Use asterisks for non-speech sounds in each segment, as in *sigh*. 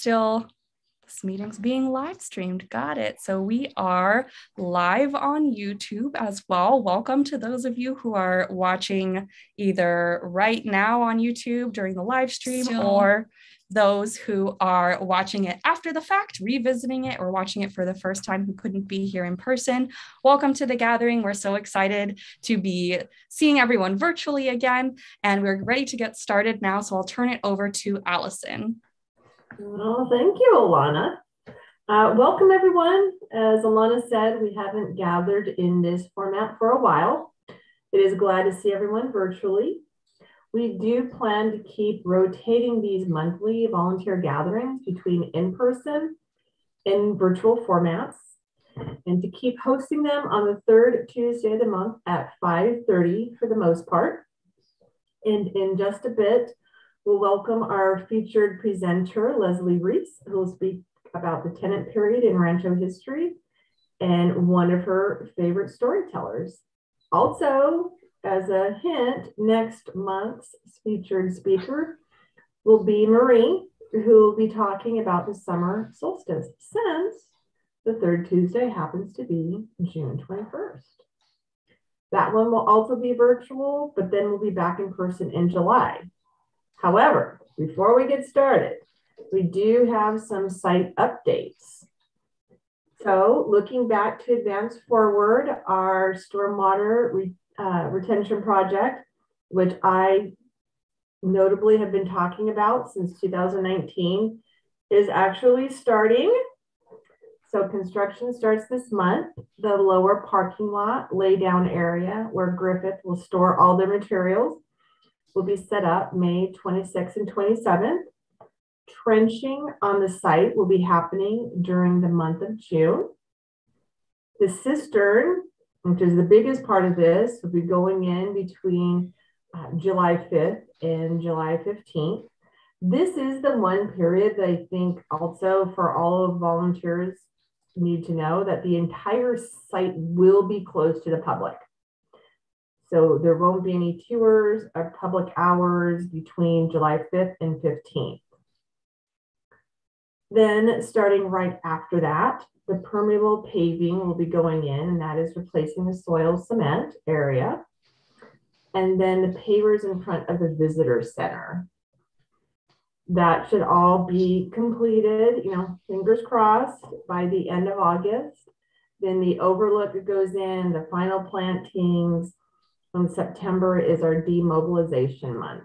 still this meeting's being live streamed. Got it. So we are live on YouTube as well. Welcome to those of you who are watching either right now on YouTube during the live stream still. or those who are watching it after the fact, revisiting it, or watching it for the first time who couldn't be here in person. Welcome to the gathering. We're so excited to be seeing everyone virtually again, and we're ready to get started now. So I'll turn it over to Allison. Well, thank you, Alana. Uh, welcome, everyone. As Alana said, we haven't gathered in this format for a while. It is glad to see everyone virtually. We do plan to keep rotating these monthly volunteer gatherings between in-person and virtual formats and to keep hosting them on the third Tuesday of the month at 5.30 for the most part. And in just a bit, we'll welcome our featured presenter, Leslie Reese, who will speak about the tenant period in Rancho history and one of her favorite storytellers. Also, as a hint, next month's featured speaker will be Marie, who will be talking about the summer solstice since the third Tuesday happens to be June 21st. That one will also be virtual, but then we'll be back in person in July. However, before we get started, we do have some site updates. So looking back to advance forward, our stormwater re uh, retention project, which I notably have been talking about since 2019, is actually starting. So construction starts this month. The lower parking lot laydown area where Griffith will store all their materials will be set up May 26th and 27th. Trenching on the site will be happening during the month of June. The cistern which is the biggest part of this, will be going in between uh, July 5th and July 15th. This is the one period that I think also for all of volunteers need to know that the entire site will be closed to the public. So there won't be any tours or public hours between July 5th and 15th. Then starting right after that, the permeable paving will be going in, and that is replacing the soil cement area. And then the pavers in front of the visitor center. That should all be completed, you know, fingers crossed by the end of August. Then the overlook goes in, the final plantings. In September is our demobilization month.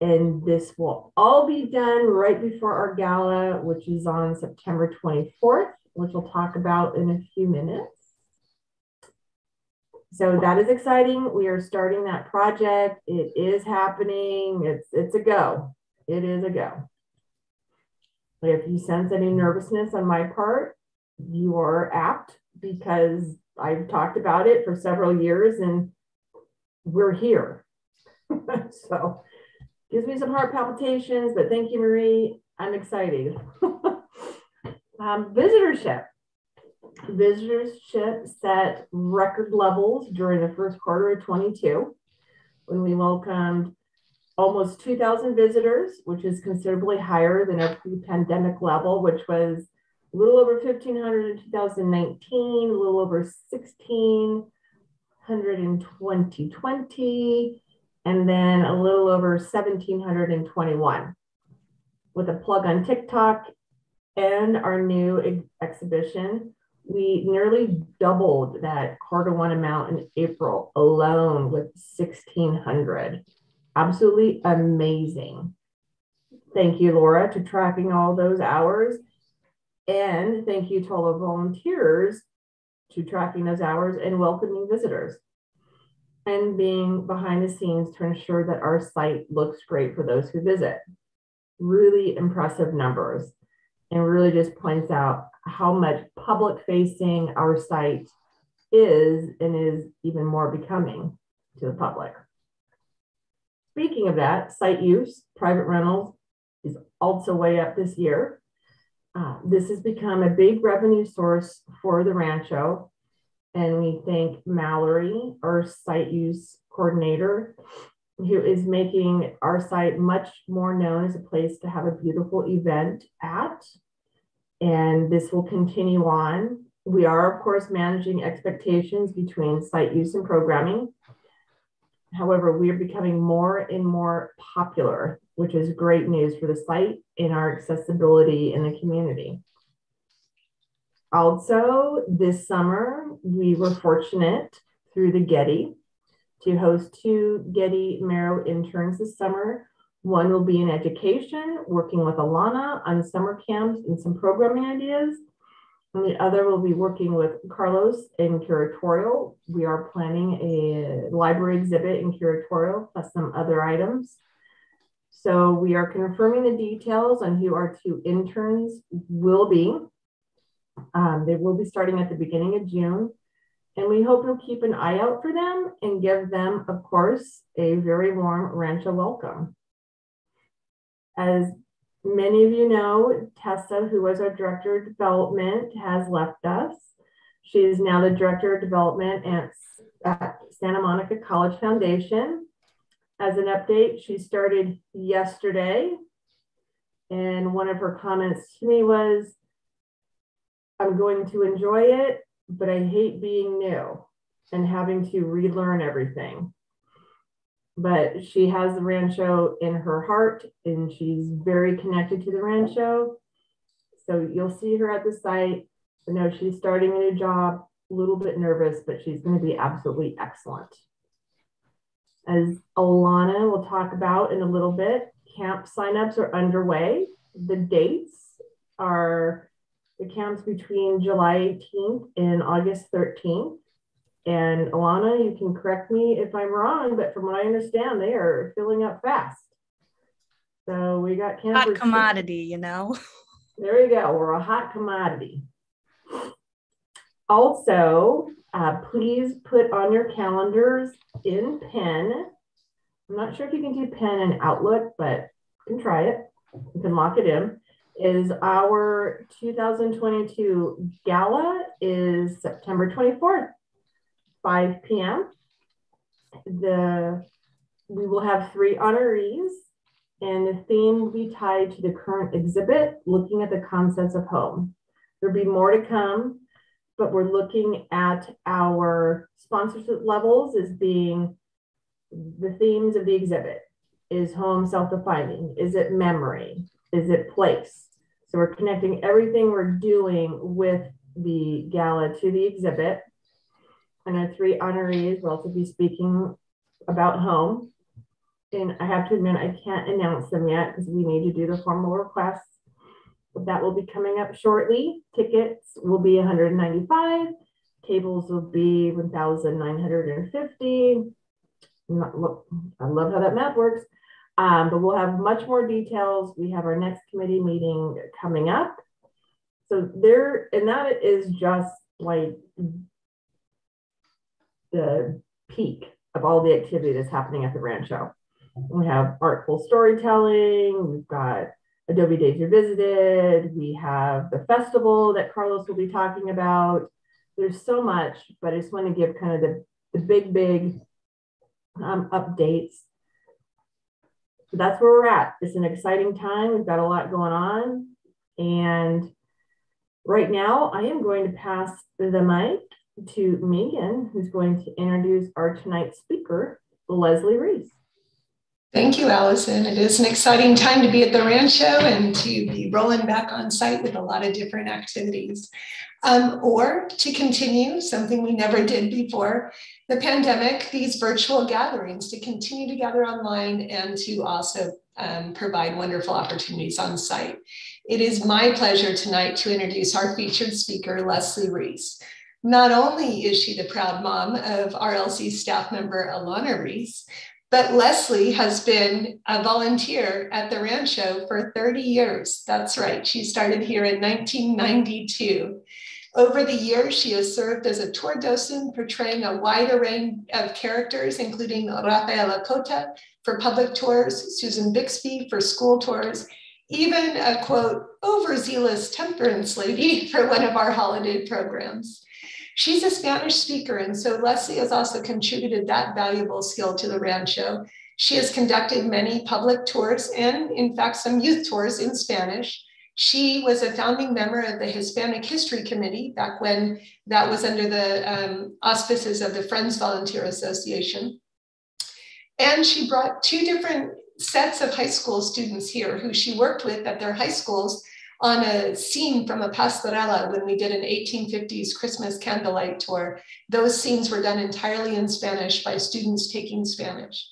And this will all be done right before our gala, which is on September 24th, which we'll talk about in a few minutes. So that is exciting. We are starting that project. It is happening. It's it's a go. It is a go. If you sense any nervousness on my part, you are apt because I've talked about it for several years and we're here. *laughs* so gives me some heart palpitations, but thank you, Marie. I'm excited. *laughs* um, visitorship. Visitorship set record levels during the first quarter of 22 when we welcomed almost 2,000 visitors, which is considerably higher than our pre pandemic level, which was a little over 1,500 in 2019, a little over 1,600 in 2020 and then a little over 1721 with a plug on TikTok and our new ex exhibition. We nearly doubled that quarter one amount in April alone with 1600. Absolutely amazing. Thank you, Laura, to tracking all those hours. And thank you to all the volunteers to tracking those hours and welcoming visitors and being behind the scenes to ensure that our site looks great for those who visit. Really impressive numbers and really just points out how much public facing our site is and is even more becoming to the public. Speaking of that, site use, private rentals is also way up this year. Uh, this has become a big revenue source for the Rancho and we thank Mallory, our site use coordinator, who is making our site much more known as a place to have a beautiful event at. And this will continue on. We are, of course, managing expectations between site use and programming. However, we are becoming more and more popular, which is great news for the site and our accessibility in the community. Also, this summer, we were fortunate through the Getty to host two Getty Marrow interns this summer. One will be in education, working with Alana on summer camps and some programming ideas. And the other will be working with Carlos in curatorial. We are planning a library exhibit in curatorial plus some other items. So we are confirming the details on who our two interns will be. Um, they will be starting at the beginning of June. And we hope you'll keep an eye out for them and give them, of course, a very warm Rancho welcome. As many of you know, Tessa, who was our Director of Development, has left us. She is now the Director of Development at, at Santa Monica College Foundation. As an update, she started yesterday. And one of her comments to me was, I'm going to enjoy it but I hate being new and having to relearn everything. But she has the rancho in her heart and she's very connected to the rancho. So you'll see her at the site. I know she's starting a new job, a little bit nervous, but she's going to be absolutely excellent. As Alana will talk about in a little bit, camp signups are underway. The dates are the camps between July 18th and August 13th. And Alana, you can correct me if I'm wrong, but from what I understand, they are filling up fast. So we got campers. Hot commodity, you know. There you go. We're a hot commodity. Also, uh, please put on your calendars in pen. I'm not sure if you can do pen and Outlook, but you can try it. You can lock it in is our 2022 gala is September 24th, 5 p.m. The we will have three honorees and the theme will be tied to the current exhibit, looking at the concepts of home. There'll be more to come, but we're looking at our sponsorship levels as being the themes of the exhibit. Is home self-defining? Is it memory? Is it place? So we're connecting everything we're doing with the gala to the exhibit. And our three honorees will also be speaking about home. And I have to admit, I can't announce them yet because we need to do the formal requests. That will be coming up shortly. Tickets will be 195. Tables will be 1,950. I love how that math works. Um, but we'll have much more details. We have our next committee meeting coming up. So there, and that is just like the peak of all the activity that's happening at the rancho. We have artful storytelling, we've got Adobe Days Revisited, we have the festival that Carlos will be talking about. There's so much, but I just want to give kind of the, the big, big um, updates that's where we're at. It's an exciting time. We've got a lot going on. And right now, I am going to pass the mic to Megan, who's going to introduce our tonight's speaker, Leslie Reese. Thank you, Allison. It is an exciting time to be at the Rancho and to be rolling back on site with a lot of different activities. Um, or to continue something we never did before the pandemic, these virtual gatherings, to continue to gather online and to also um, provide wonderful opportunities on site. It is my pleasure tonight to introduce our featured speaker, Leslie Reese. Not only is she the proud mom of RLC staff member Alana Reese, but Leslie has been a volunteer at the Rancho for 30 years. That's right. She started here in 1992. Over the years, she has served as a tour docent, portraying a wide array of characters, including Rafaela Cota for public tours, Susan Bixby for school tours, even a quote, overzealous temperance lady *laughs* for one of our holiday programs. She's a Spanish speaker, and so Leslie has also contributed that valuable skill to the rancho. She has conducted many public tours and, in fact, some youth tours in Spanish. She was a founding member of the Hispanic History Committee back when that was under the um, auspices of the Friends Volunteer Association. And she brought two different sets of high school students here who she worked with at their high schools on a scene from a pastorela when we did an 1850s Christmas candlelight tour. Those scenes were done entirely in Spanish by students taking Spanish.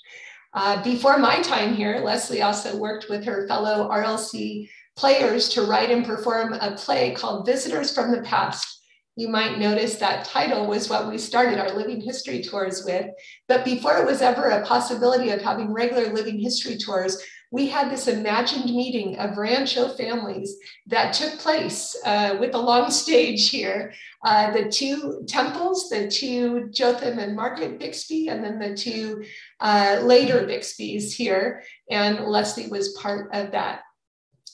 Uh, before my time here, Leslie also worked with her fellow RLC players to write and perform a play called Visitors from the Past. You might notice that title was what we started our living history tours with. But before it was ever a possibility of having regular living history tours, we had this imagined meeting of Rancho families that took place uh, with a long stage here. Uh, the two temples, the two Jotham and Margaret Bixby, and then the two uh, later Bixbys here. And Leslie was part of that.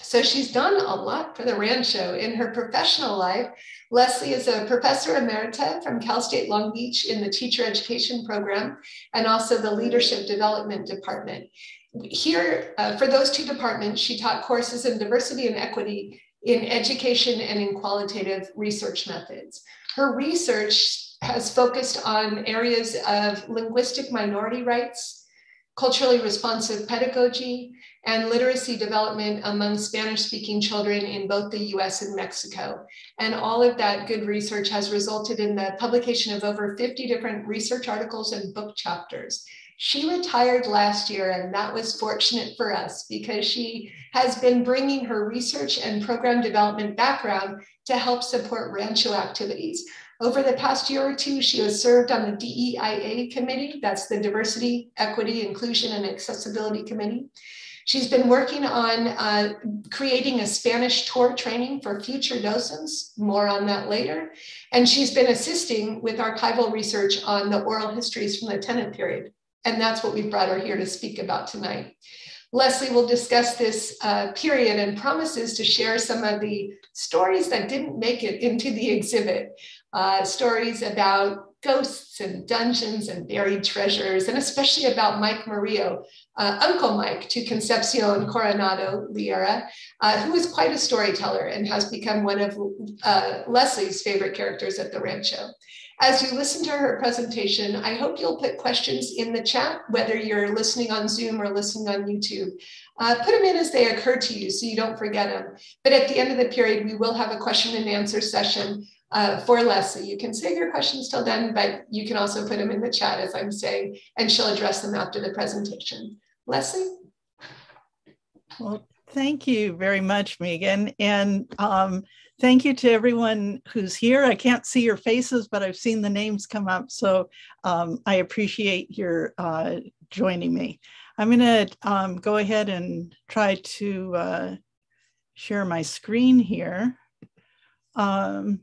So she's done a lot for the Rancho in her professional life. Leslie is a professor emerita from Cal State Long Beach in the teacher education program and also the leadership development department. Here, uh, for those two departments, she taught courses in diversity and equity in education and in qualitative research methods. Her research has focused on areas of linguistic minority rights, culturally responsive pedagogy, and literacy development among Spanish speaking children in both the US and Mexico. And all of that good research has resulted in the publication of over 50 different research articles and book chapters. She retired last year, and that was fortunate for us because she has been bringing her research and program development background to help support Rancho activities. Over the past year or two, she has served on the DEIA committee, that's the Diversity, Equity, Inclusion, and Accessibility Committee. She's been working on uh, creating a Spanish tour training for future docents, more on that later. And she's been assisting with archival research on the oral histories from the tenant period. And that's what we've brought her here to speak about tonight. Leslie will discuss this uh, period and promises to share some of the stories that didn't make it into the exhibit. Uh, stories about ghosts and dungeons and buried treasures, and especially about Mike Murillo, uh, Uncle Mike to Concepcion Coronado Liera, uh, who is quite a storyteller and has become one of uh, Leslie's favorite characters at the Rancho. As you listen to her presentation, I hope you'll put questions in the chat, whether you're listening on Zoom or listening on YouTube. Uh, put them in as they occur to you so you don't forget them. But at the end of the period, we will have a question and answer session uh, for Leslie. You can save your questions till then, but you can also put them in the chat as I'm saying, and she'll address them after the presentation. Leslie? Well, thank you very much, Megan. And um, thank you to everyone who's here. I can't see your faces, but I've seen the names come up. So um, I appreciate your uh, joining me. I'm going to um, go ahead and try to uh, share my screen here. Um,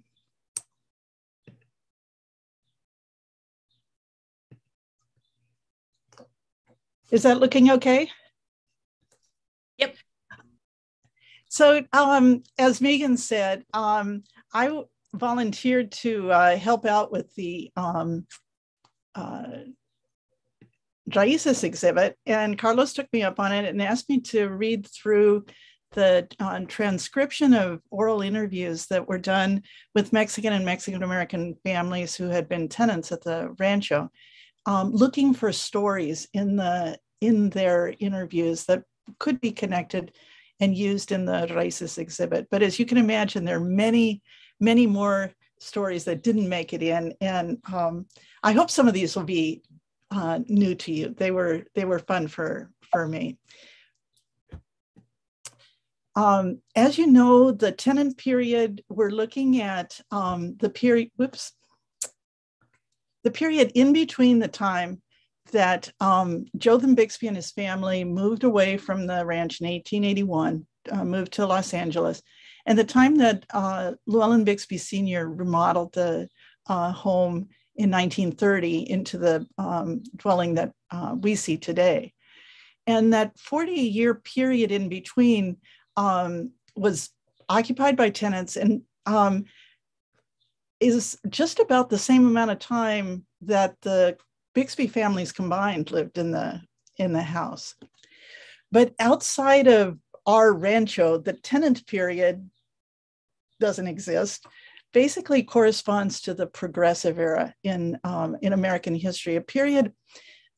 Is that looking okay? So, um, as Megan said, um, I volunteered to uh, help out with the um, uh, Raíces exhibit, and Carlos took me up on it and asked me to read through the uh, transcription of oral interviews that were done with Mexican and Mexican American families who had been tenants at the rancho, um, looking for stories in the in their interviews that could be connected and used in the Raíces exhibit. But as you can imagine, there are many, many more stories that didn't make it in. And um, I hope some of these will be uh, new to you. They were, they were fun for, for me. Um, as you know, the tenant period, we're looking at um, the period, whoops, the period in between the time that um, Jotham Bixby and his family moved away from the ranch in 1881, uh, moved to Los Angeles. And the time that uh, Llewellyn Bixby Sr. remodeled the uh, home in 1930 into the um, dwelling that uh, we see today. And that 40 year period in between um, was occupied by tenants and um, is just about the same amount of time that the Bixby families combined lived in the in the house. But outside of our rancho, the tenant period doesn't exist, basically corresponds to the progressive era in, um, in American history, a period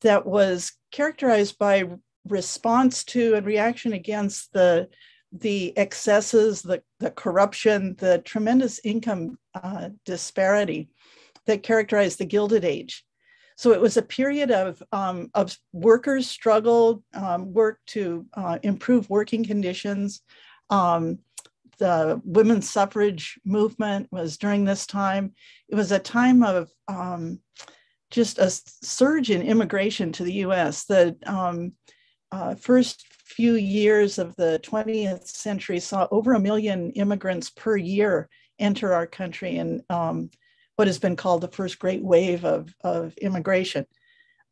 that was characterized by response to and reaction against the, the excesses, the, the corruption, the tremendous income uh, disparity that characterized the Gilded Age. So it was a period of, um, of workers' struggle, um, work to uh, improve working conditions. Um, the women's suffrage movement was during this time. It was a time of um, just a surge in immigration to the US. The um, uh, first few years of the 20th century saw over a million immigrants per year enter our country. And um, what has been called the first great wave of, of immigration.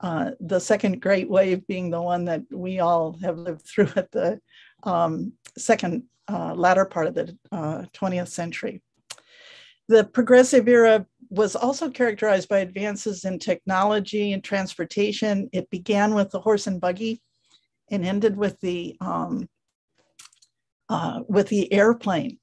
Uh, the second great wave being the one that we all have lived *laughs* through at the um, second uh, latter part of the uh, 20th century. The progressive era was also characterized by advances in technology and transportation. It began with the horse and buggy and ended with the um, uh, with the airplane.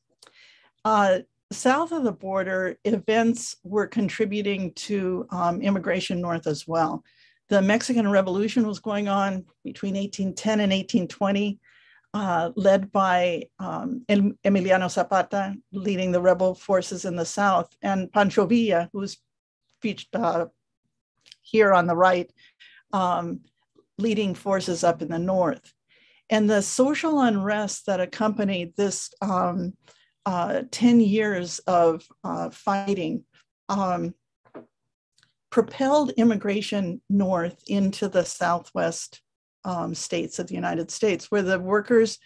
South of the border, events were contributing to um, immigration north as well. The Mexican Revolution was going on between 1810 and 1820, uh, led by um, Emiliano Zapata, leading the rebel forces in the south, and Pancho Villa, who's featured uh, here on the right, um, leading forces up in the north. And the social unrest that accompanied this um, uh, 10 years of uh, fighting um, propelled immigration north into the southwest um, states of the United States, where the workers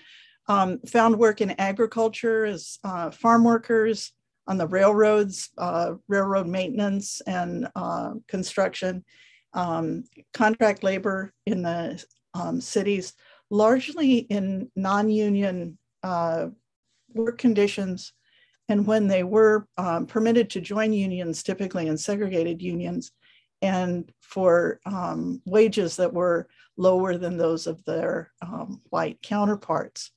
um, found work in agriculture as uh, farm workers, on the railroads, uh, railroad maintenance and uh, construction, um, contract labor in the um, cities, largely in non union uh, work conditions, and when they were um, permitted to join unions, typically in segregated unions, and for um, wages that were lower than those of their um, white counterparts.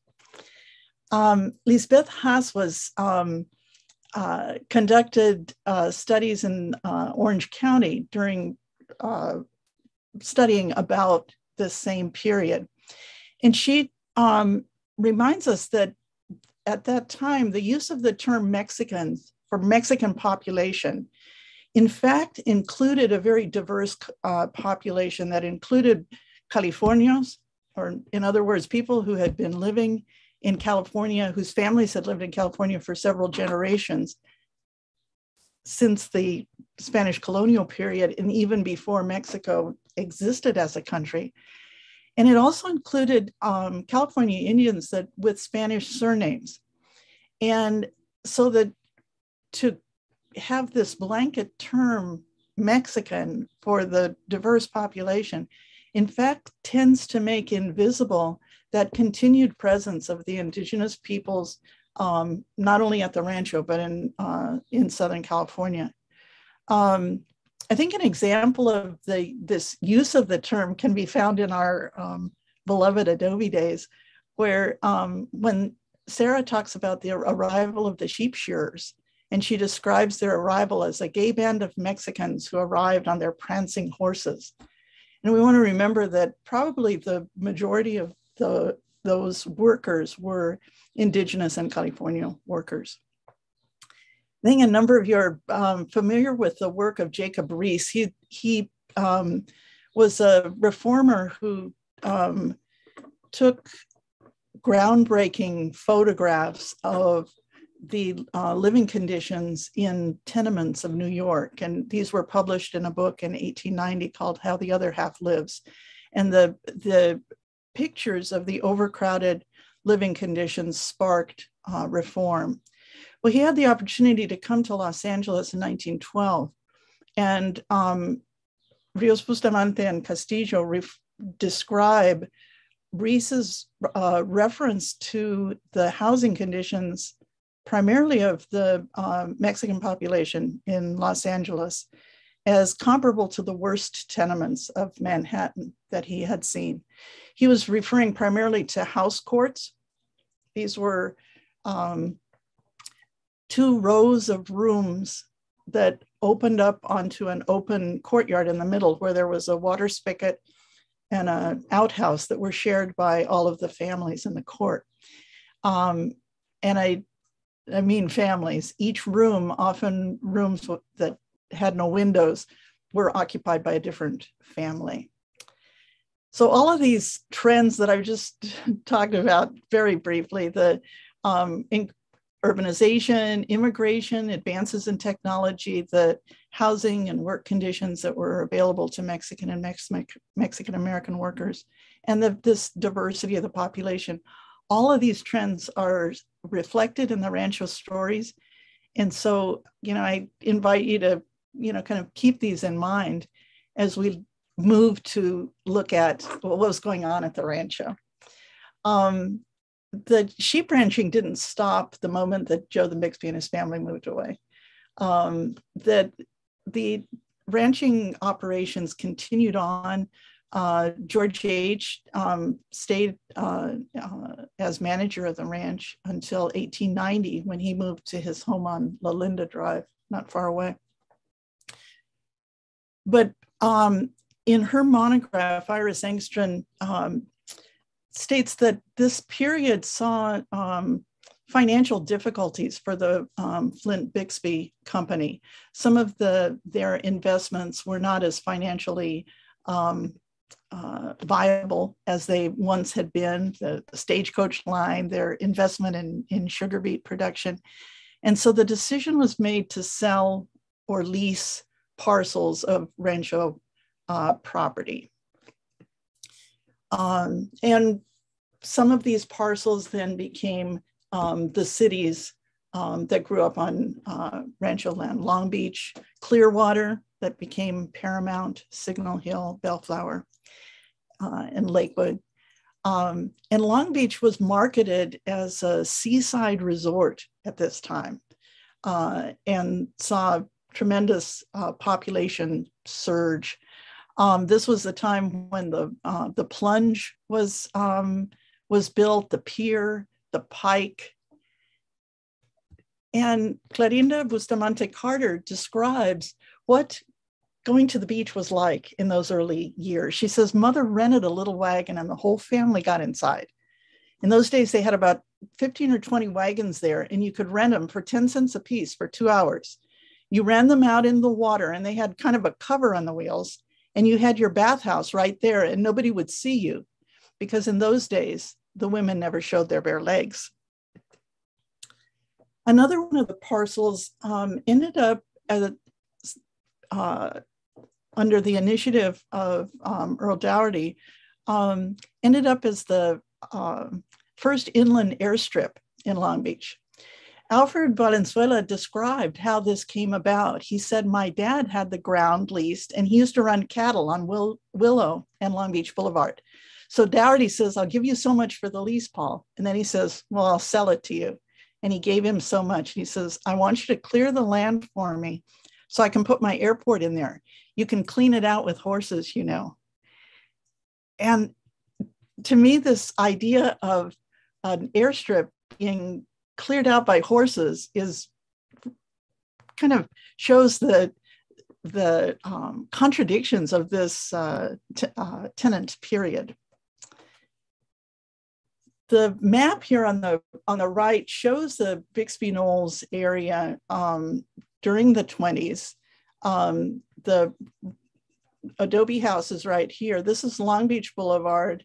Um, Lisbeth Haas was um, uh, conducted uh, studies in uh, Orange County during uh, studying about this same period. And she um, reminds us that at that time, the use of the term Mexicans for Mexican population, in fact, included a very diverse uh, population that included Californios, or in other words, people who had been living in California, whose families had lived in California for several generations since the Spanish colonial period and even before Mexico existed as a country. And it also included um, California Indians that with Spanish surnames. And so that to have this blanket term Mexican for the diverse population, in fact, tends to make invisible that continued presence of the indigenous peoples, um, not only at the rancho, but in, uh, in Southern California. Um, I think an example of the this use of the term can be found in our um, beloved Adobe days, where um, when Sarah talks about the arrival of the sheep shearers, and she describes their arrival as a gay band of Mexicans who arrived on their prancing horses. And we want to remember that probably the majority of the, those workers were indigenous and California workers. I think a number of you are um, familiar with the work of Jacob Riis. He, he um, was a reformer who um, took groundbreaking photographs of the uh, living conditions in tenements of New York. And these were published in a book in 1890 called How the Other Half Lives. And the, the pictures of the overcrowded living conditions sparked uh, reform. Well, he had the opportunity to come to Los Angeles in 1912, and um, Rios Bustamante and Castillo describe Riis's uh, reference to the housing conditions, primarily of the uh, Mexican population in Los Angeles, as comparable to the worst tenements of Manhattan that he had seen. He was referring primarily to house courts. These were um, two rows of rooms that opened up onto an open courtyard in the middle where there was a water spigot and an outhouse that were shared by all of the families in the court. Um, and I, I mean families. Each room, often rooms that had no windows, were occupied by a different family. So all of these trends that I've just *laughs* talked about very briefly, the um, in, urbanization, immigration, advances in technology, the housing and work conditions that were available to Mexican and Mex- Mexican American workers, and the, this diversity of the population. All of these trends are reflected in the Rancho stories. And so, you know, I invite you to, you know, kind of keep these in mind as we move to look at what was going on at the Rancho. Um, the sheep ranching didn't stop the moment that Jotham Bixby and his family moved away. Um, that the ranching operations continued on. Uh, George H. Um, stayed uh, uh, as manager of the ranch until 1890 when he moved to his home on La Linda Drive, not far away. But um, in her monograph, Iris Engstrand um, states that this period saw um, financial difficulties for the um, Flint Bixby company. Some of the their investments were not as financially um, uh, viable as they once had been. The, the, stagecoach line, their investment in, in sugar beet production, and so the decision was made to sell or lease parcels of Rancho uh, property. Um, and some of these parcels then became um, the cities um, that grew up on uh, Rancho land, Long Beach, Clearwater, that became Paramount, Signal Hill, Bellflower, uh, and Lakewood. Um, and Long Beach was marketed as a seaside resort at this time uh, and saw tremendous uh, population surge. Um, this was the time when the uh, the plunge was um, was built, the pier, the pike. And Clarinda Bustamante Carter describes what going to the beach was like in those early years. She says, Mother rented a little wagon and the whole family got inside. In those days, they had about 15 or 20 wagons there, and you could rent them for 10 cents a piece for two hours. You ran them out in the water, and they had kind of a cover on the wheels, and you had your bathhouse right there, and nobody would see you because in those days, the women never showed their bare legs. Another one of the parcels um, ended up uh, under the initiative of um, Earl Daugherty, um, ended up as the uh, first inland airstrip in Long Beach. Alfred Valenzuela described how this came about. He said, My dad had the ground leased and he used to run cattle on Will- Willow and Long Beach Boulevard. So Daugherty says, I'll give you so much for the lease, Paul. And then he says, Well, I'll sell it to you. And he gave him so much. He says, I want you to clear the land for me so I can put my airport in there. You can clean it out with horses, you know. And to me, this idea of an airstrip being cleared out by horses is kind of shows the the um, contradictions of this uh, t- uh, tenant period the map here on the on the right shows the Bixby Knolls area um, during the 20s. Um, the adobe house is right here. This is Long Beach Boulevard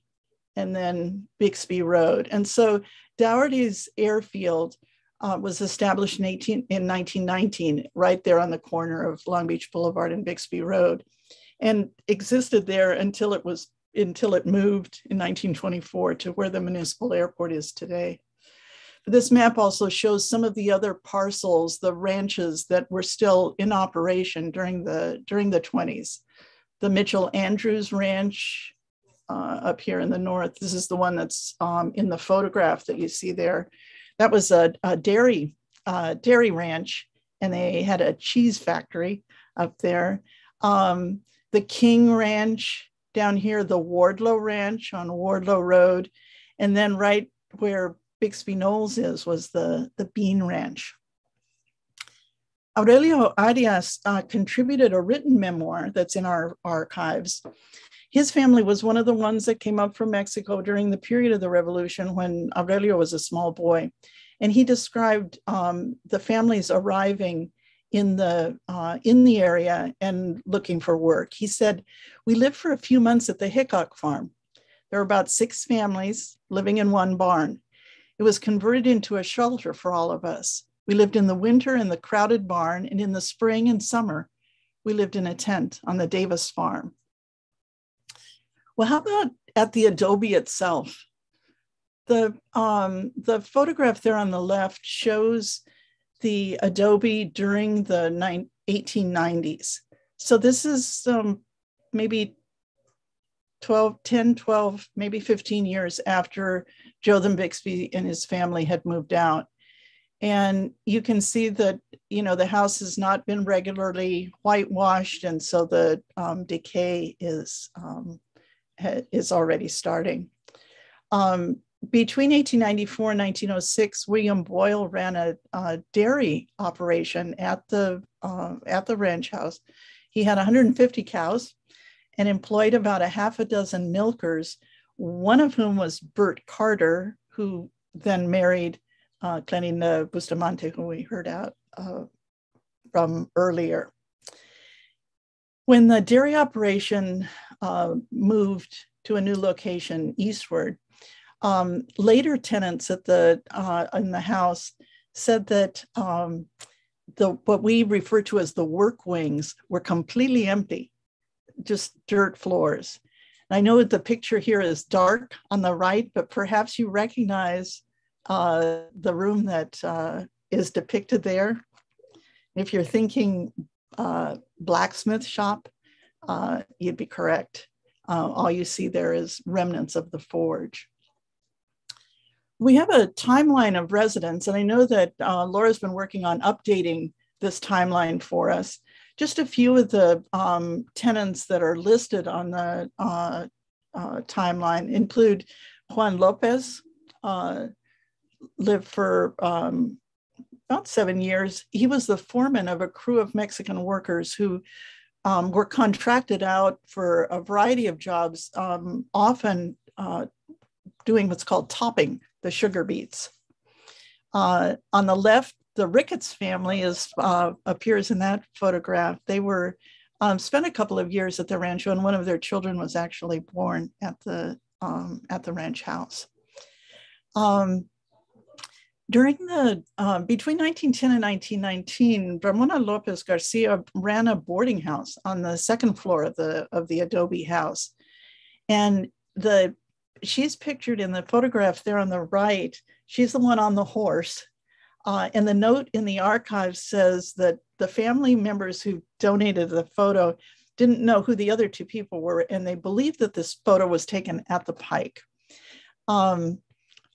and then Bixby Road. And so Daugherty's airfield uh, was established in, 18, in 1919, right there on the corner of Long Beach Boulevard and Bixby Road, and existed there until it was until it moved in 1924 to where the municipal airport is today. This map also shows some of the other parcels, the ranches that were still in operation during the, during the 20s. The Mitchell Andrews Ranch uh, up here in the north. This is the one that's um, in the photograph that you see there. That was a, a dairy, uh, dairy ranch, and they had a cheese factory up there. Um, the King Ranch down here, the Wardlow Ranch on Wardlow Road, and then right where Bixby Knolls is was the, the Bean Ranch. Aurelio Arias uh, contributed a written memoir that's in our archives. His family was one of the ones that came up from Mexico during the period of the revolution when Aurelio was a small boy. And he described um, the families arriving in the, uh, in the area and looking for work. He said, We lived for a few months at the Hickok farm. There were about six families living in one barn. It was converted into a shelter for all of us. We lived in the winter in the crowded barn, and in the spring and summer, we lived in a tent on the Davis farm. Well, how about at the adobe itself? The, um, the photograph there on the left shows the adobe during the 1890s. So this is um, maybe 12, 10, 12, maybe 15 years after Jotham Bixby and his family had moved out. And you can see that, you know, the house has not been regularly whitewashed. And so the um, decay is, um, is already starting. Um, between 1894 and 1906, William Boyle ran a, a dairy operation at the, uh, at the ranch house. He had 150 cows and employed about a half a dozen milkers, one of whom was Bert Carter, who then married uh, Bustamante, who we heard out uh, from earlier. When the dairy operation uh, moved to a new location eastward, um, later tenants at the uh, in the house said that um, the what we refer to as the work wings were completely empty, just dirt floors. And I know the picture here is dark on the right, but perhaps you recognize uh, the room that uh, is depicted there. If you're thinking uh, blacksmith shop, uh, you'd be correct. Uh, all you see there is remnants of the forge. We have a timeline of residents, and I know that uh, Laura's been working on updating this timeline for us. Just a few of the um, tenants that are listed on the timeline include Juan Lopez, uh, lived for um, about seven years. He was the foreman of a crew of Mexican workers who um, were contracted out for a variety of jobs, um, often uh, doing what's called topping the sugar beets. Uh, on the left, the Ricketts family is uh, appears in that photograph. They were um, spent a couple of years at the rancho, and one of their children was actually born at the um, at the ranch house. Um, during the uh, between 1910 and 1919, Ramona Lopez Garcia ran a boarding house on the second floor of the of the adobe house, and the she's pictured in the photograph there on the right. She's the one on the horse, uh, and the note in the archive says that the family members who donated the photo didn't know who the other two people were, and they believed that this photo was taken at the Pike. Um,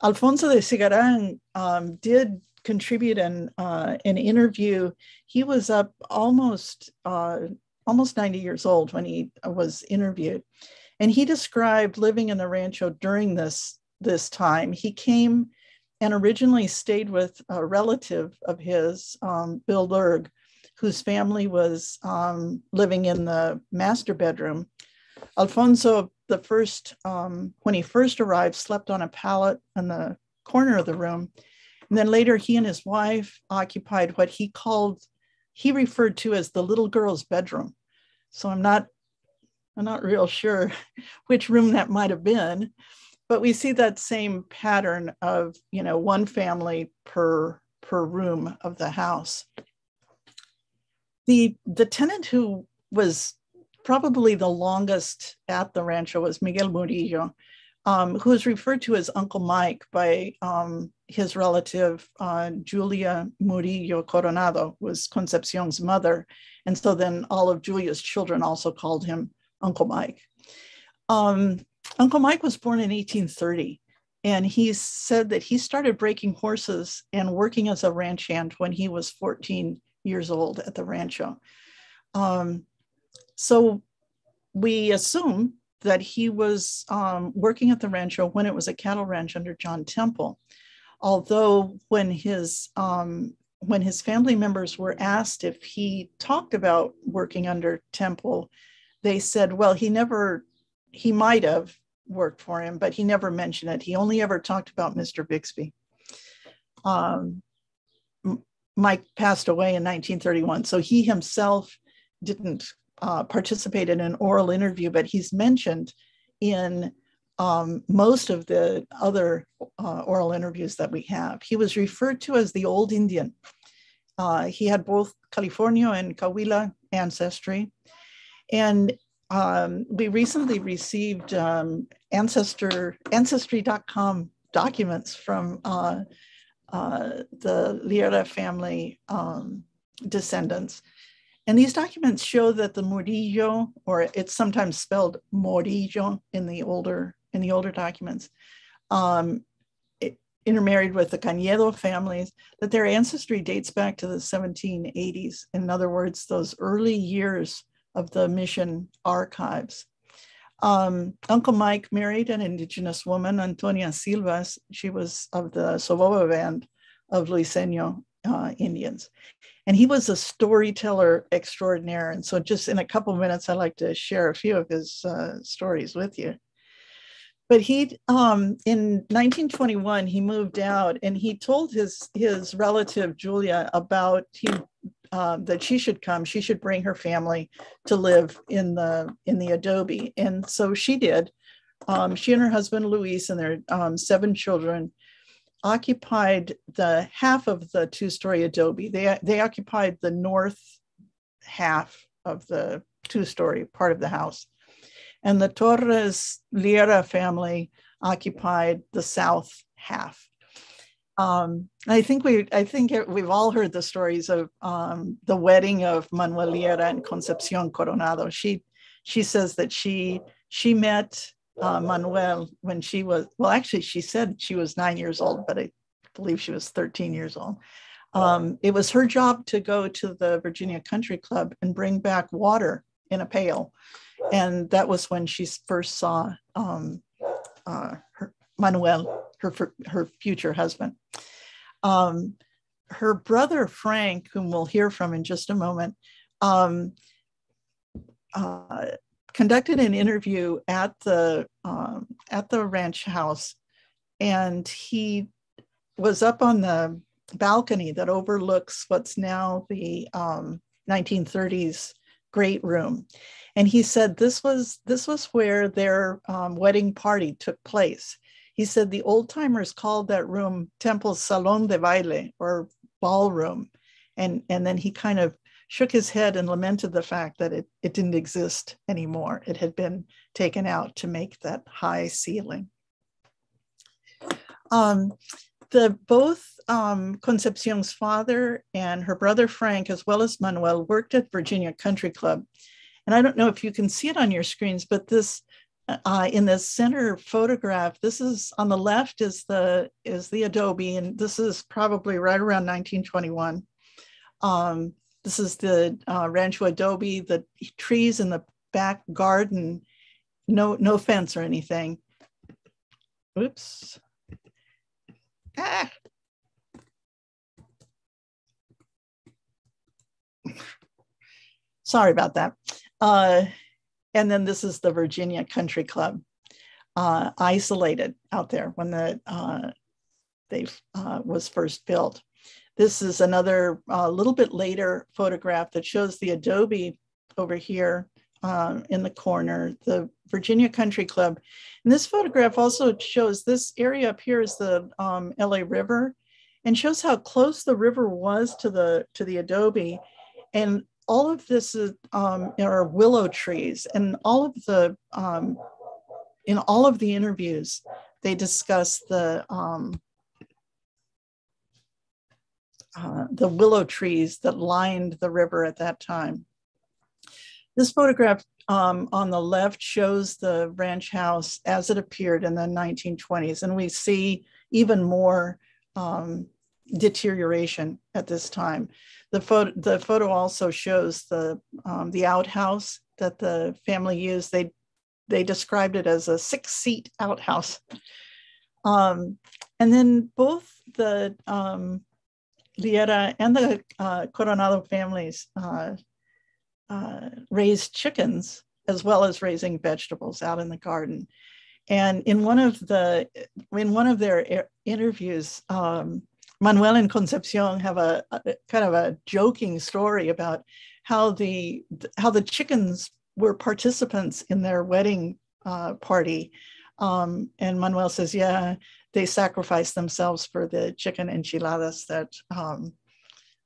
Alfonso de Cigaran um, did contribute an, uh, an interview. He was up almost, uh, almost 90 years old when he was interviewed. And he described living in the rancho during this, this time. He came and originally stayed with a relative of his, um, Bill Lurg, whose family was um, living in the master bedroom. Alfonso the first, um, when he first arrived, slept on a pallet in the corner of the room. And then later, he and his wife occupied what he called, he referred to as the little girl's bedroom. So I'm not, I'm not real sure *laughs* which room that might have been, but we see that same pattern of, you know, one family per per room of the house. The the tenant who was probably the longest at the rancho was Miguel Murillo, um, who is referred to as Uncle Mike by um, his relative uh, Julia Murillo Coronado, was Concepcion's mother. And so then all of Julia's children also called him Uncle Mike. Um, Uncle Mike was born in 1830. And he said that he started breaking horses and working as a ranch hand when he was 14 years old at the rancho. Um, So we assume that he was um, working at the rancho when it was a cattle ranch under John Temple. Although when his um, when his family members were asked if he talked about working under Temple, they said, well, he never, he might have worked for him, but he never mentioned it. He only ever talked about Mr. Bixby. Um, Mike passed away in 1931, so he himself didn't uh, participate in an oral interview, but he's mentioned in um, most of the other uh, oral interviews that we have. He was referred to as the Old Indian. Uh, he had both California and Cahuilla ancestry. And um, we recently received um, ancestor ancestry.com documents from uh, uh, the Liera family um, descendants. And these documents show that the Murillo, or it's sometimes spelled Morillo in the older in the older documents, um, intermarried with the Cañedo families, that their ancestry dates back to the 1780s. In other words, those early years of the mission archives. Um, Uncle Mike married an indigenous woman, Antonia Silvas. She was of the Soboba band of Luiseño uh, Indians. And he was a storyteller extraordinaire. And so, just in a couple minutes, I'd like to share a few of his uh, stories with you. But he, um, in 1921, he moved out and he told his his relative Julia about he uh, that she should come. She should bring her family to live in the in the adobe, and so she did. Um, she and her husband Luis and their um, seven children occupied the half of the two-story adobe. They they occupied the north half of the two-story part of the house, and the Torres Liera family occupied the south half. Um, I think we, I think we've all heard the stories of um, the wedding of Manuel Liera and Concepcion Coronado. She, she says that she, she met uh, Manuel when she was, well, actually, she said she was nine years old, but I believe she was 13 years old. Um, it was her job to go to the Virginia Country Club and bring back water in a pail. And that was when she first saw um, uh, her, Manuel, her, her future husband. Um, her brother, Frank, whom we'll hear from in just a moment, um, uh, conducted an interview at the um, at the ranch house, and he was up on the balcony that overlooks what's now the 1930s um, great room, and he said this was this was where their um, wedding party took place. He said the old timers called that room Temple's Salon de Baile or ballroom, and and then he kind of shook his head and lamented the fact that it, it didn't exist anymore. It had been taken out to make that high ceiling. Um, the both um, Concepcion's father and her brother Frank, as well as Manuel, worked at Virginia Country Club. And I don't know if you can see it on your screens, but this uh, in this center photograph, this is on the left is the is the adobe, and this is probably right around 1921. Um, this is the uh, Rancho Adobe, the trees in the back garden, no, no fence or anything. Oops. Ah. Sorry about that. Uh, and then this is the Virginia Country Club, uh, isolated out there when the uh, they uh, was first built. This is another uh, little bit later photograph that shows the adobe over here uh, in the corner, the Virginia Country Club. And this photograph also shows this area up here is the um, LA River and shows how close the river was to the, to the adobe. And all of this is, um, are willow trees and all of the, um, in all of the interviews, they discuss the, um, uh, the willow trees that lined the river at that time. This photograph um, on the left shows the ranch house as it appeared in the 1920s, and we see even more um, deterioration at this time. The photo, the photo also shows the, um, the outhouse that the family used. They they described it as a six seat outhouse. Um, and then both the um, Liera and the uh, Coronado families uh, uh, raised chickens as well as raising vegetables out in the garden. And in one of the in one of their interviews, um, Manuel and Concepcion have a, a, kind of a joking story about how the how the chickens were participants in their wedding uh, party. Um, and Manuel says, "Yeah, they sacrificed themselves for the chicken enchiladas that um,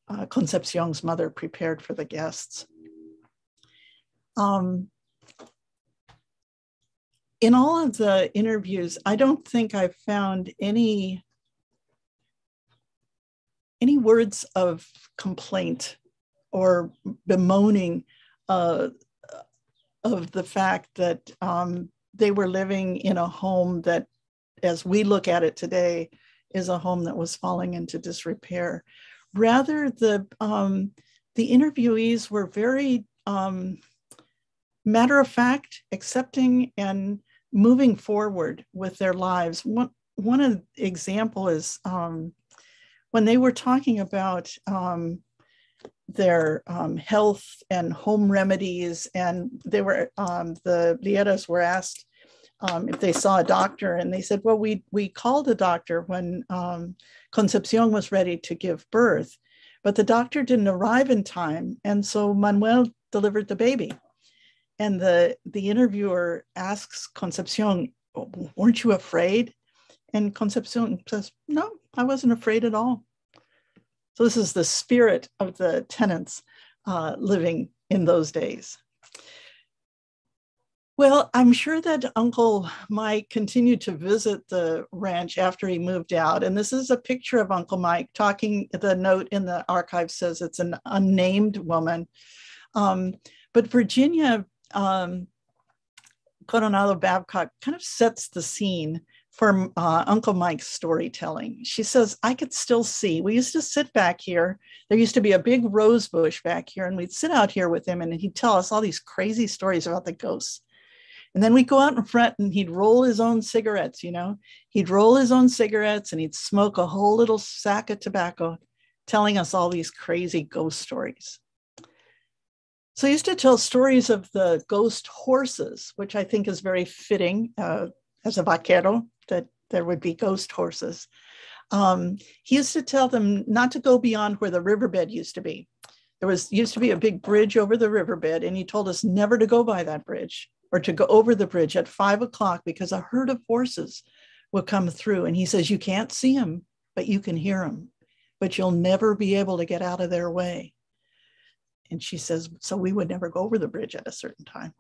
uh, Concepcion's mother prepared for the guests." Um, in all of the interviews, I don't think I've found any any words of complaint or bemoaning uh, of the fact that um, they were living in a home that, as we look at it today, is a home that was falling into disrepair. Rather, the um, the interviewees were very um, matter of fact, accepting and moving forward with their lives. One one example is um, when they were talking about um, their um, health and home remedies, and they were um, the Lieras were asked um, if they saw a doctor, and they said, "Well, we we called a doctor when um, Concepcion was ready to give birth, but the doctor didn't arrive in time, and so Manuel delivered the baby." And the the interviewer asks Concepcion, "Weren't you afraid?" And Concepcion says, No, I wasn't afraid at all. So, this is the spirit of the tenants uh, living in those days. Well, I'm sure that Uncle Mike continued to visit the ranch after he moved out. And this is a picture of Uncle Mike talking. The note in the archive says it's an unnamed woman. Um, but Virginia um, Coronado Babcock kind of sets the scene for uh, Uncle Mike's storytelling. She says, I could still see. We used to sit back here. There used to be a big rose bush back here, and we'd sit out here with him, and he'd tell us all these crazy stories about the ghosts. And then we'd go out in front and he'd roll his own cigarettes, you know, he'd roll his own cigarettes and he'd smoke a whole little sack of tobacco, telling us all these crazy ghost stories. So he used to tell stories of the ghost horses, which I think is very fitting uh, as a vaquero that there would be ghost horses. Um, he used to tell them not to go beyond where the riverbed used to be. There was used to be a big bridge over the riverbed, and he told us never to go by that bridge or to go over the bridge at five o'clock because a herd of horses will come through. And he says, You can't see them, but you can hear them, but you'll never be able to get out of their way. And she says, So we would never go over the bridge at a certain time.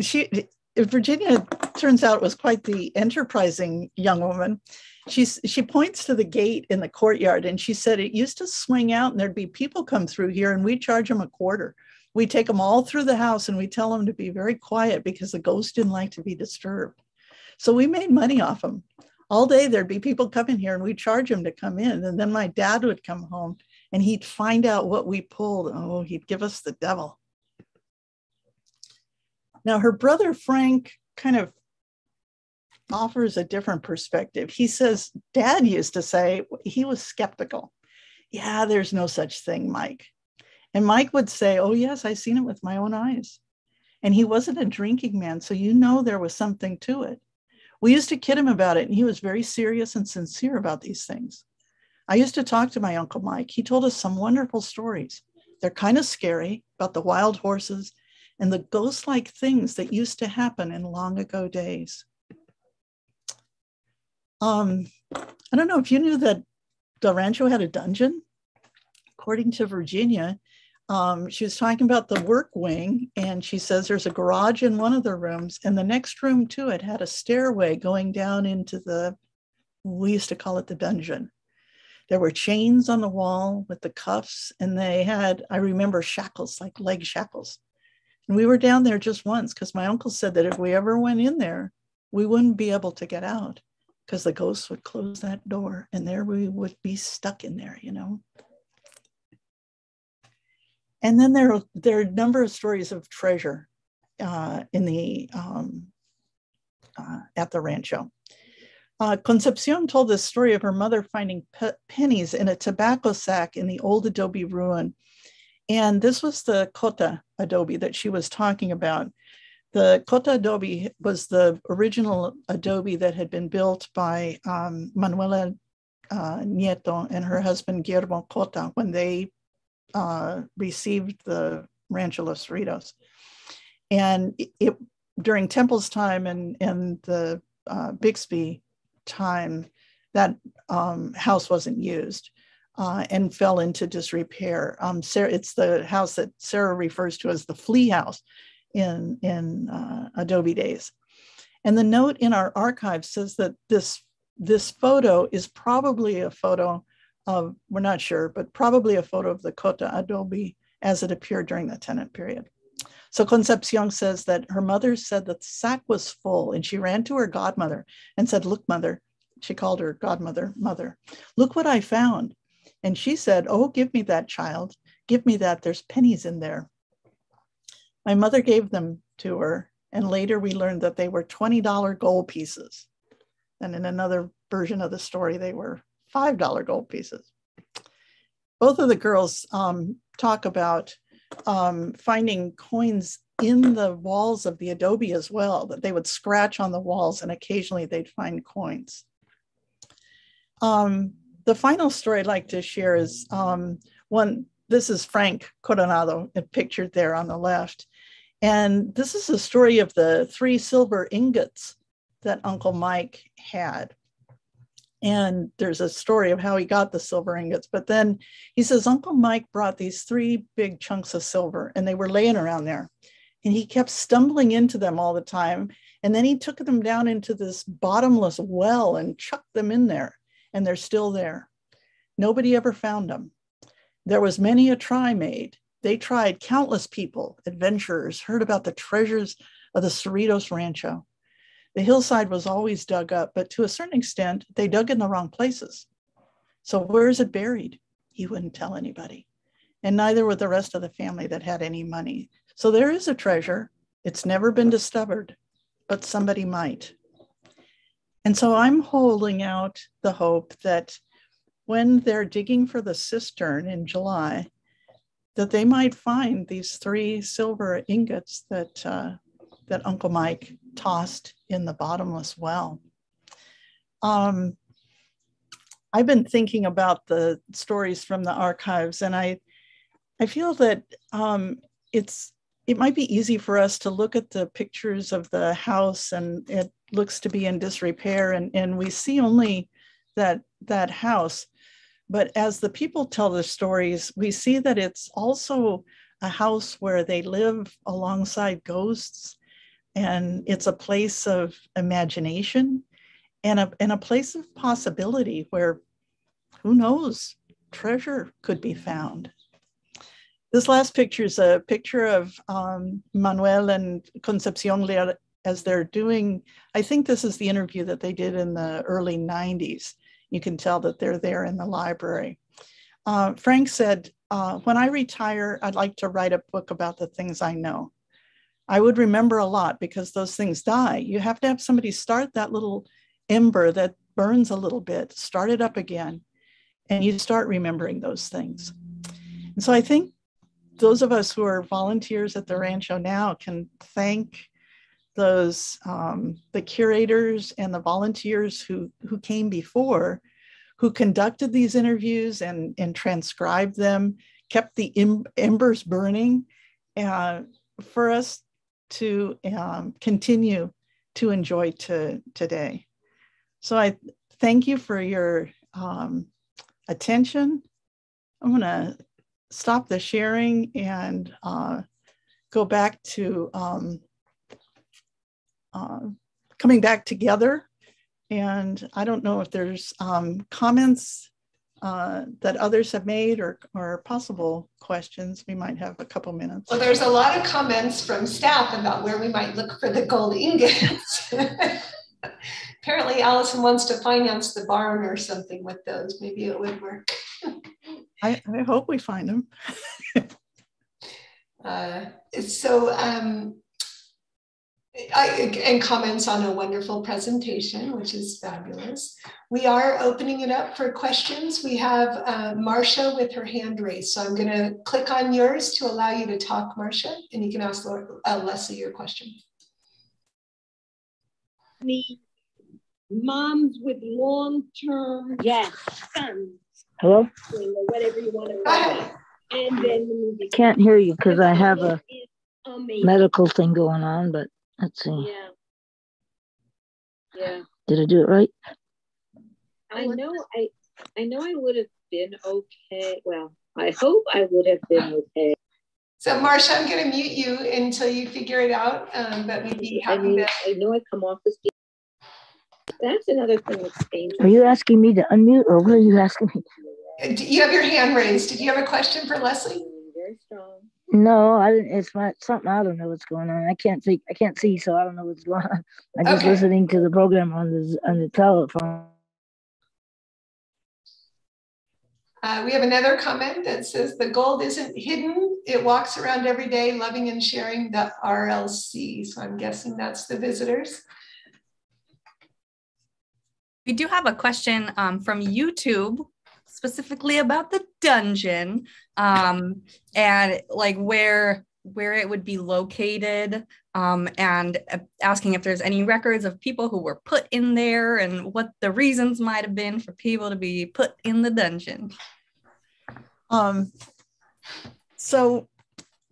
She Virginia turns out was quite the enterprising young woman. She's, she points to the gate in the courtyard and she said it used to swing out and there'd be people come through here and we charge them a quarter. We take them all through the house and we tell them to be very quiet because the ghost didn't like to be disturbed. So we made money off them. All day there'd be people coming here and we charge them to come in. And then my dad would come home and he'd find out what we pulled. Oh, he'd give us the devil. Now, her brother Frank kind of offers a different perspective. He says, Dad used to say he was skeptical. Yeah, there's no such thing, Mike. And Mike would say, Oh, yes, I seen it with my own eyes. And he wasn't a drinking man, so you know there was something to it. We used to kid him about it, and he was very serious and sincere about these things. I used to talk to my Uncle Mike. He told us some wonderful stories. They're kind of scary about the wild horses and the ghost like things that used to happen in long ago days. Um, I don't know if you knew that the Rancho had a dungeon. According to Virginia, um, she was talking about the work wing, and she says there's a garage in one of the rooms, and the next room to it had a stairway going down into the, we used to call it the dungeon. There were chains on the wall with the cuffs, and they had, I remember, shackles, like leg shackles. And we were down there just once because my uncle said that if we ever went in there, we wouldn't be able to get out because the ghosts would close that door and there we would be stuck in there, you know. And then there, are, there are a number of stories of treasure uh, in the um, uh, at the rancho. Uh, Concepcion told the story of her mother finding pe- pennies in a tobacco sack in the old adobe ruin. And this was the cota adobe that she was talking about. The cota adobe was the original adobe that had been built by um, Manuela uh, Nieto and her husband Guillermo Cota when they uh, received the Rancho Los Cerritos. And it, it, during Temple's time and, and the uh, Bixby time, that um, house wasn't used uh, and fell into disrepair. Um, Sarah, it's the house that Sarah refers to as the flea house in, in uh, Adobe days. And the note in our archive says that this, this photo is probably a photo of, we're not sure, but probably a photo of the Cota Adobe as it appeared during the tenant period. So Concepcion says that her mother said that the sack was full and she ran to her godmother and said, Look, mother, she called her godmother, mother, look what I found. And she said, Oh, give me that child. Give me that. There's pennies in there. My mother gave them to her. And later we learned that they were $20 gold pieces. And in another version of the story, they were $5 gold pieces. Both of the girls um, talk about um, finding coins in the walls of the adobe as well, that they would scratch on the walls and occasionally they'd find coins. Um, the final story I'd like to share is um, one, this is Frank Coronado pictured there on the left. And this is a story of the three silver ingots that Uncle Mike had. And there's a story of how he got the silver ingots. But then he says Uncle Mike brought these three big chunks of silver and they were laying around there. And he kept stumbling into them all the time. And then he took them down into this bottomless well and chucked them in there. And they're still there. Nobody ever found them. There was many a try made. They tried, countless people, adventurers, heard about the treasures of the Cerritos Rancho. The hillside was always dug up, but to a certain extent, they dug in the wrong places. So where is it buried? He wouldn't tell anybody. And neither would the rest of the family that had any money. So there is a treasure. It's never been discovered, but somebody might. And so I'm holding out the hope that when they're digging for the cistern in July, that they might find these three silver ingots that uh, that Uncle Mike tossed in the bottomless well. Um, I've been thinking about the stories from the archives, and I, I feel that um, it's it might be easy for us to look at the pictures of the house, and it looks to be in disrepair, and and we see only that that house. But as the people tell the stories, we see that it's also a house where they live alongside ghosts and it's a place of imagination and a, and a place of possibility where who knows treasure could be found this last picture is a picture of um, manuel and concepcion as they're doing i think this is the interview that they did in the early 90s you can tell that they're there in the library uh, frank said uh, when i retire i'd like to write a book about the things i know I would remember a lot because those things die. You have to have somebody start that little ember that burns a little bit, start it up again, and you start remembering those things. And so I think those of us who are volunteers at the Rancho now can thank those um, the curators and the volunteers who who came before, who conducted these interviews and and transcribed them, kept the em- embers burning, uh, for us to um, continue to enjoy to, today. So I thank you for your um, attention. I'm going to stop the sharing and uh, go back to um, uh, coming back together. And I don't know if there's um, comments uh, that others have made or, or possible questions. We might have a couple minutes. Well, there's a lot of comments from staff about where we might look for the gold ingots. *laughs* Apparently, Allison wants to finance the barn or something with those. Maybe it would work. I, I hope we find them. *laughs* Uh, so, um, I, and comments on a wonderful presentation, which is fabulous. We are opening it up for questions. We have uh, Marcia with her hand raised. So I'm going to click on yours to allow you to talk, Marcia, and you can ask uh, Leslie your question. Me, moms with long-term yes. sons. Hello? Or whatever you want to call it. And then the movie. Can't hear you because I have a amazing. medical thing going on, but let's see. Yeah. Yeah. Did I do it right? I know I I know I would have been okay. Well, I hope I would have been okay. So Marcia, I'm going to mute you until you figure it out. Um, but we'd be happy I mean, to. I know I come off the stage. That's another thing that's dangerous. Are you asking me to unmute or what are you asking me? Do you have your hand raised. Did you have a question for Leslie? Very strong. No, I didn't. It's not something I don't know what's going on. I can't see. I can't see, so I don't know what's going on. *laughs* I'm just Okay. listening to the program on the on the telephone. Uh, we have another comment that says the gold isn't hidden. It walks around every day, loving and sharing the RLC. So I'm guessing that's the visitors. We do have a question um, from YouTube specifically about the dungeon um, and like where where it would be located um, and uh, asking if there's any records of people who were put in there and what the reasons might have been for people to be put in the dungeon. Um, so,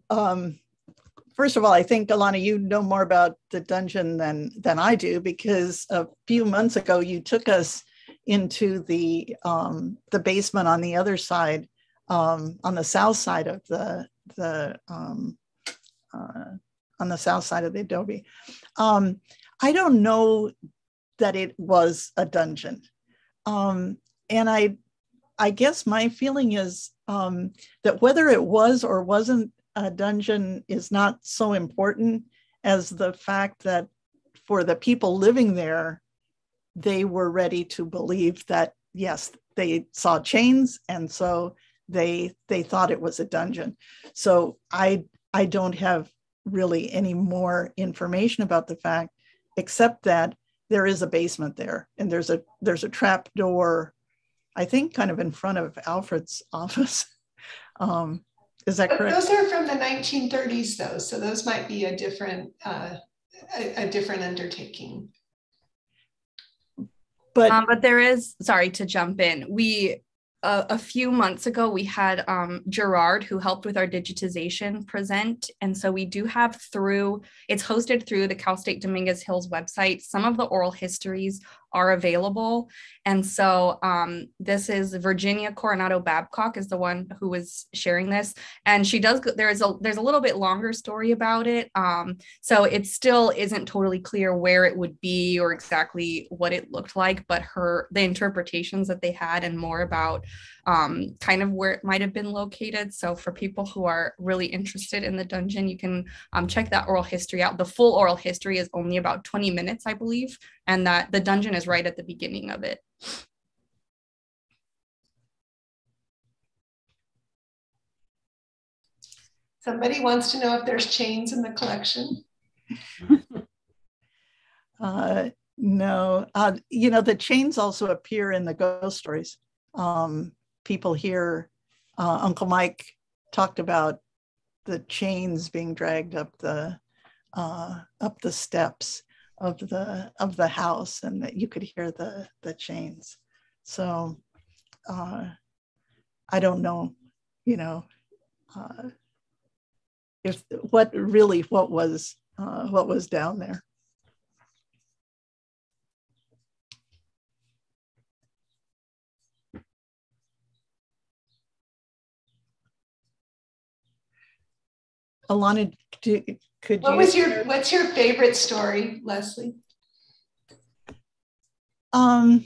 um, first of all, I think Alana, you know more about the dungeon than than I do because a few months ago you took us into the um, the basement on the other side, um, on the south side of the the um, uh, on the south side of the adobe. Um, I don't know that it was a dungeon, um, and I I guess my feeling is um, that whether it was or wasn't a dungeon is not so important as the fact that for the people living there, they were ready to believe that yes, they saw chains, and so they they thought it was a dungeon. So I I don't have really any more information about the fact, except that there is a basement there, and there's a there's a trap door I think kind of in front of Alfred's *laughs* office. Um, is that correct? those are from the 1930s, though, so those might be a different uh, a, a different undertaking. But Um, but there is, sorry to jump in. We uh, a few months ago we had um, Gerard who helped with our digitization present, and so we do have through it's hosted through the Cal State Dominguez Hills website. Some of the oral histories are available, and so um, this is Virginia Coronado Babcock is the one who was sharing this, and she does. There's a there's a little bit longer story about it, um, so it still isn't totally clear where it would be or exactly what it looked like, but her the interpretations that they had and more about um, kind of where it might have been located. So for people who are really interested in the dungeon, you can um, check that oral history out. The full oral history is only about 20 minutes, I believe, and that the dungeon is right at the beginning of it. Somebody wants to know if there's chains in the collection. *laughs* uh, no, uh, you know, the chains also appear in the ghost stories. Um, people here. uh, Uncle Mike talked about the chains being dragged up the uh, up the steps of the of the house, and that you could hear the the chains. So uh, I don't know, you know, uh, if what really what was uh, what was down there. Alana, do, could What you? was your what's your favorite story, Leslie? Um,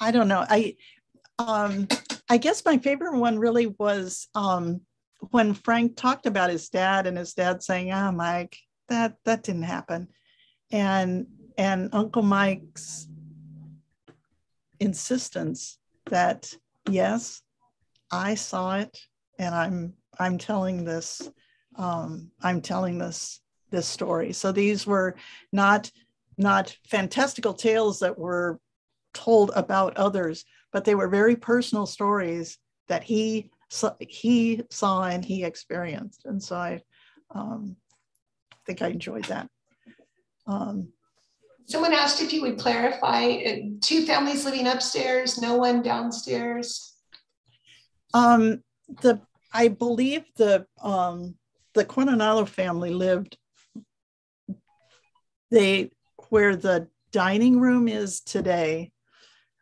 I don't know. I um, I guess my favorite one really was um, when Frank talked about his dad and his dad saying, "Ah, Mike, that that didn't happen," and and Uncle Mike's insistence that yes, I saw it, and I'm I'm telling this um, I'm telling this this story. So these were not not fantastical tales that were told about others, but they were very personal stories that he he saw and he experienced. And so I um, think I enjoyed that. Um, Someone asked if you would clarify uh, two families living upstairs, no one downstairs. Um, the I believe the um, the Coronado family lived. They where the dining room is today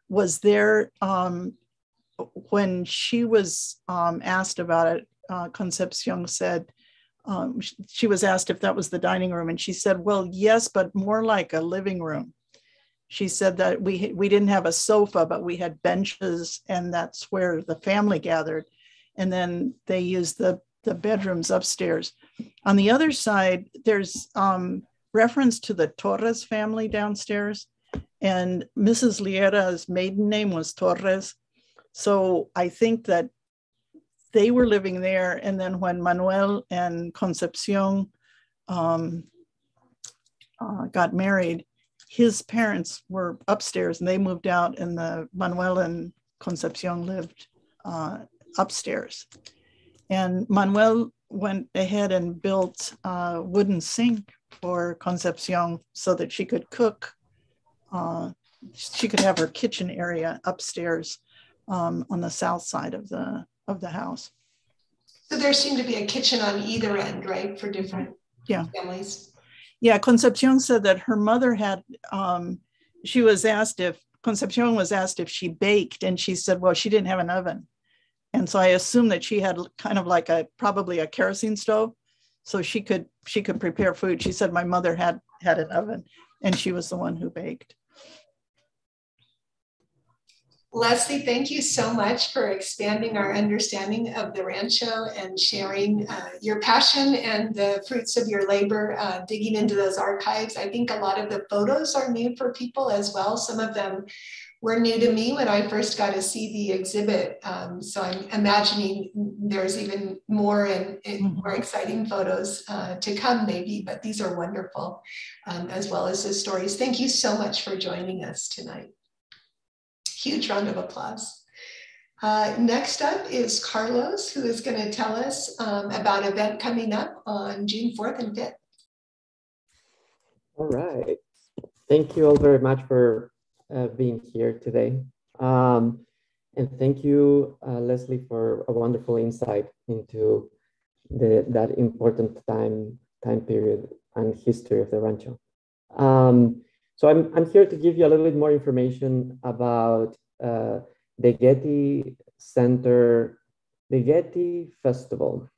was there um, when she was um, asked about it. Uh, Concepcion said um, she was asked if that was the dining room, and she said, "Well, yes, but more like a living room." She said that we we didn't have a sofa, but we had benches, and that's where the family gathered. And then they used the the bedrooms upstairs. On the other side, there's um, reference to the Torres family downstairs, and Mrs. Liera's maiden name was Torres. So I think that they were living there. And then when Manuel and Concepcion um, uh, got married, his parents were upstairs and they moved out, and the Manuel and Concepcion lived uh, upstairs. And Manuel went ahead and built a wooden sink for Concepcion so that she could cook. Uh, she could have her kitchen area upstairs um, on the south side of the of the house. So there seemed to be a kitchen on either end, right, for different yeah. families. Yeah, Concepcion said that her mother had. Um, she was asked if Concepcion was asked if she baked, and she said, "Well, she didn't have an oven." And so I assume that she had kind of like a probably a kerosene stove, so she could she could prepare food. She said my mother had had an oven, and she was the one who baked. Leslie, thank you so much for expanding our understanding of the Rancho and sharing uh, your passion and the fruits of your labor, uh, digging into those archives. I think a lot of the photos are new for people as well. Some of them were new to me when I first got to see the exhibit. Um, so I'm imagining there's even more and, and mm-hmm. more exciting photos uh, to come, maybe, but these are wonderful, um, as well as the stories. Thank you so much for joining us tonight. Huge round of applause. Uh, next up is Carlos, who is going to tell us um, about an event coming up on June 4th and 5th. All right. Thank you all very much for uh, being here today. Um, and thank you, uh, Leslie, for a wonderful insight into the, that important time, time period and history of the rancho. Um, so I'm, I'm here to give you a little bit more information about uh, the Getty Center, the Getty Festival.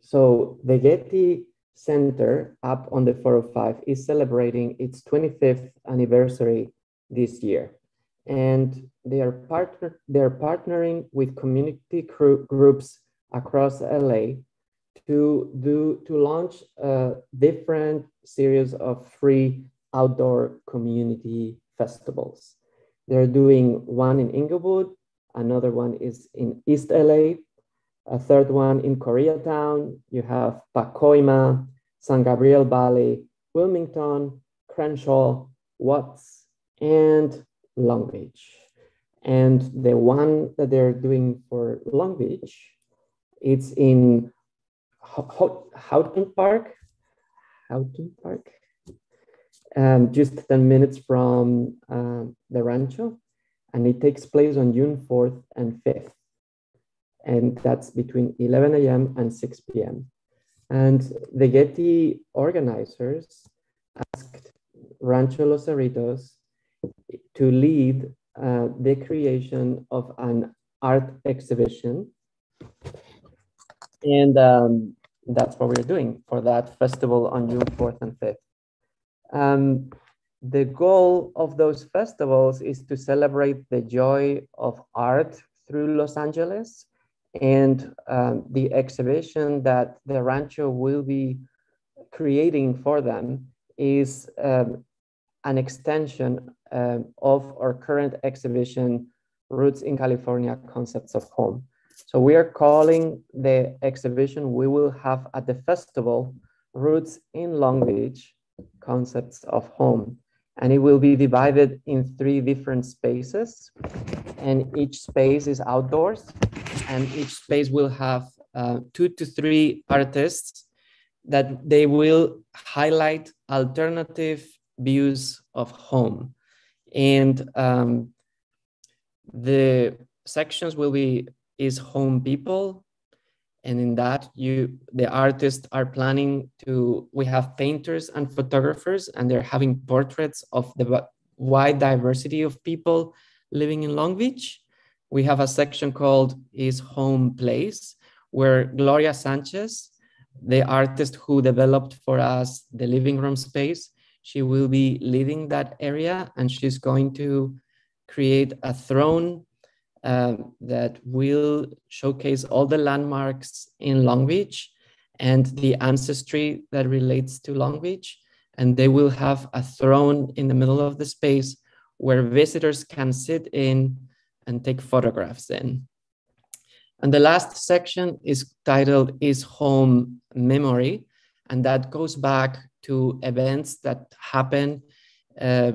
So the Getty Center up on the 405 is celebrating its 25th anniversary this year. And they are, partner, they are partnering with community groups across LA to do to launch a different series of free outdoor community festivals. They're doing one in Inglewood, another one is in East LA, a third one in Koreatown. You have Pacoima, San Gabriel Valley, Wilmington, Crenshaw, Watts, and Long Beach. And the one that they're doing for Long Beach, it's in Houghton Park. Houghton Park um, just 10 minutes from uh, the rancho, and it takes place on June 4th and 5th. And that's between 11 a.m. and 6 p.m. And the Getty organizers asked Rancho Los Cerritos to lead uh, the creation of an art exhibition. And um, that's what we're doing for that festival on June 4th and 5th. Um, the goal of those festivals is to celebrate the joy of art through Los Angeles. And um, the exhibition that the Rancho will be creating for them is um, an extension um, of our current exhibition, Roots in California Concepts of Home. So we are calling the exhibition we will have at the festival, Roots in Long Beach, Concepts of Home. And it will be divided in three different spaces. And each space is outdoors. And each space will have uh, two to three artists that they will highlight alternative views of home. And um, the sections will be is home people. And in that you the artists are planning to we have painters and photographers and they're having portraits of the wide diversity of people living in Long Beach. We have a section called is home place where Gloria Sanchez the artist who developed for us the living room space. She will be leading that area and she's going to create a throne uh, that will showcase all the landmarks in Long Beach and the ancestry that relates to Long Beach. And they will have a throne in the middle of the space where visitors can sit in and take photographs in. And the last section is titled Is Home Memory? And that goes back to events that happened uh,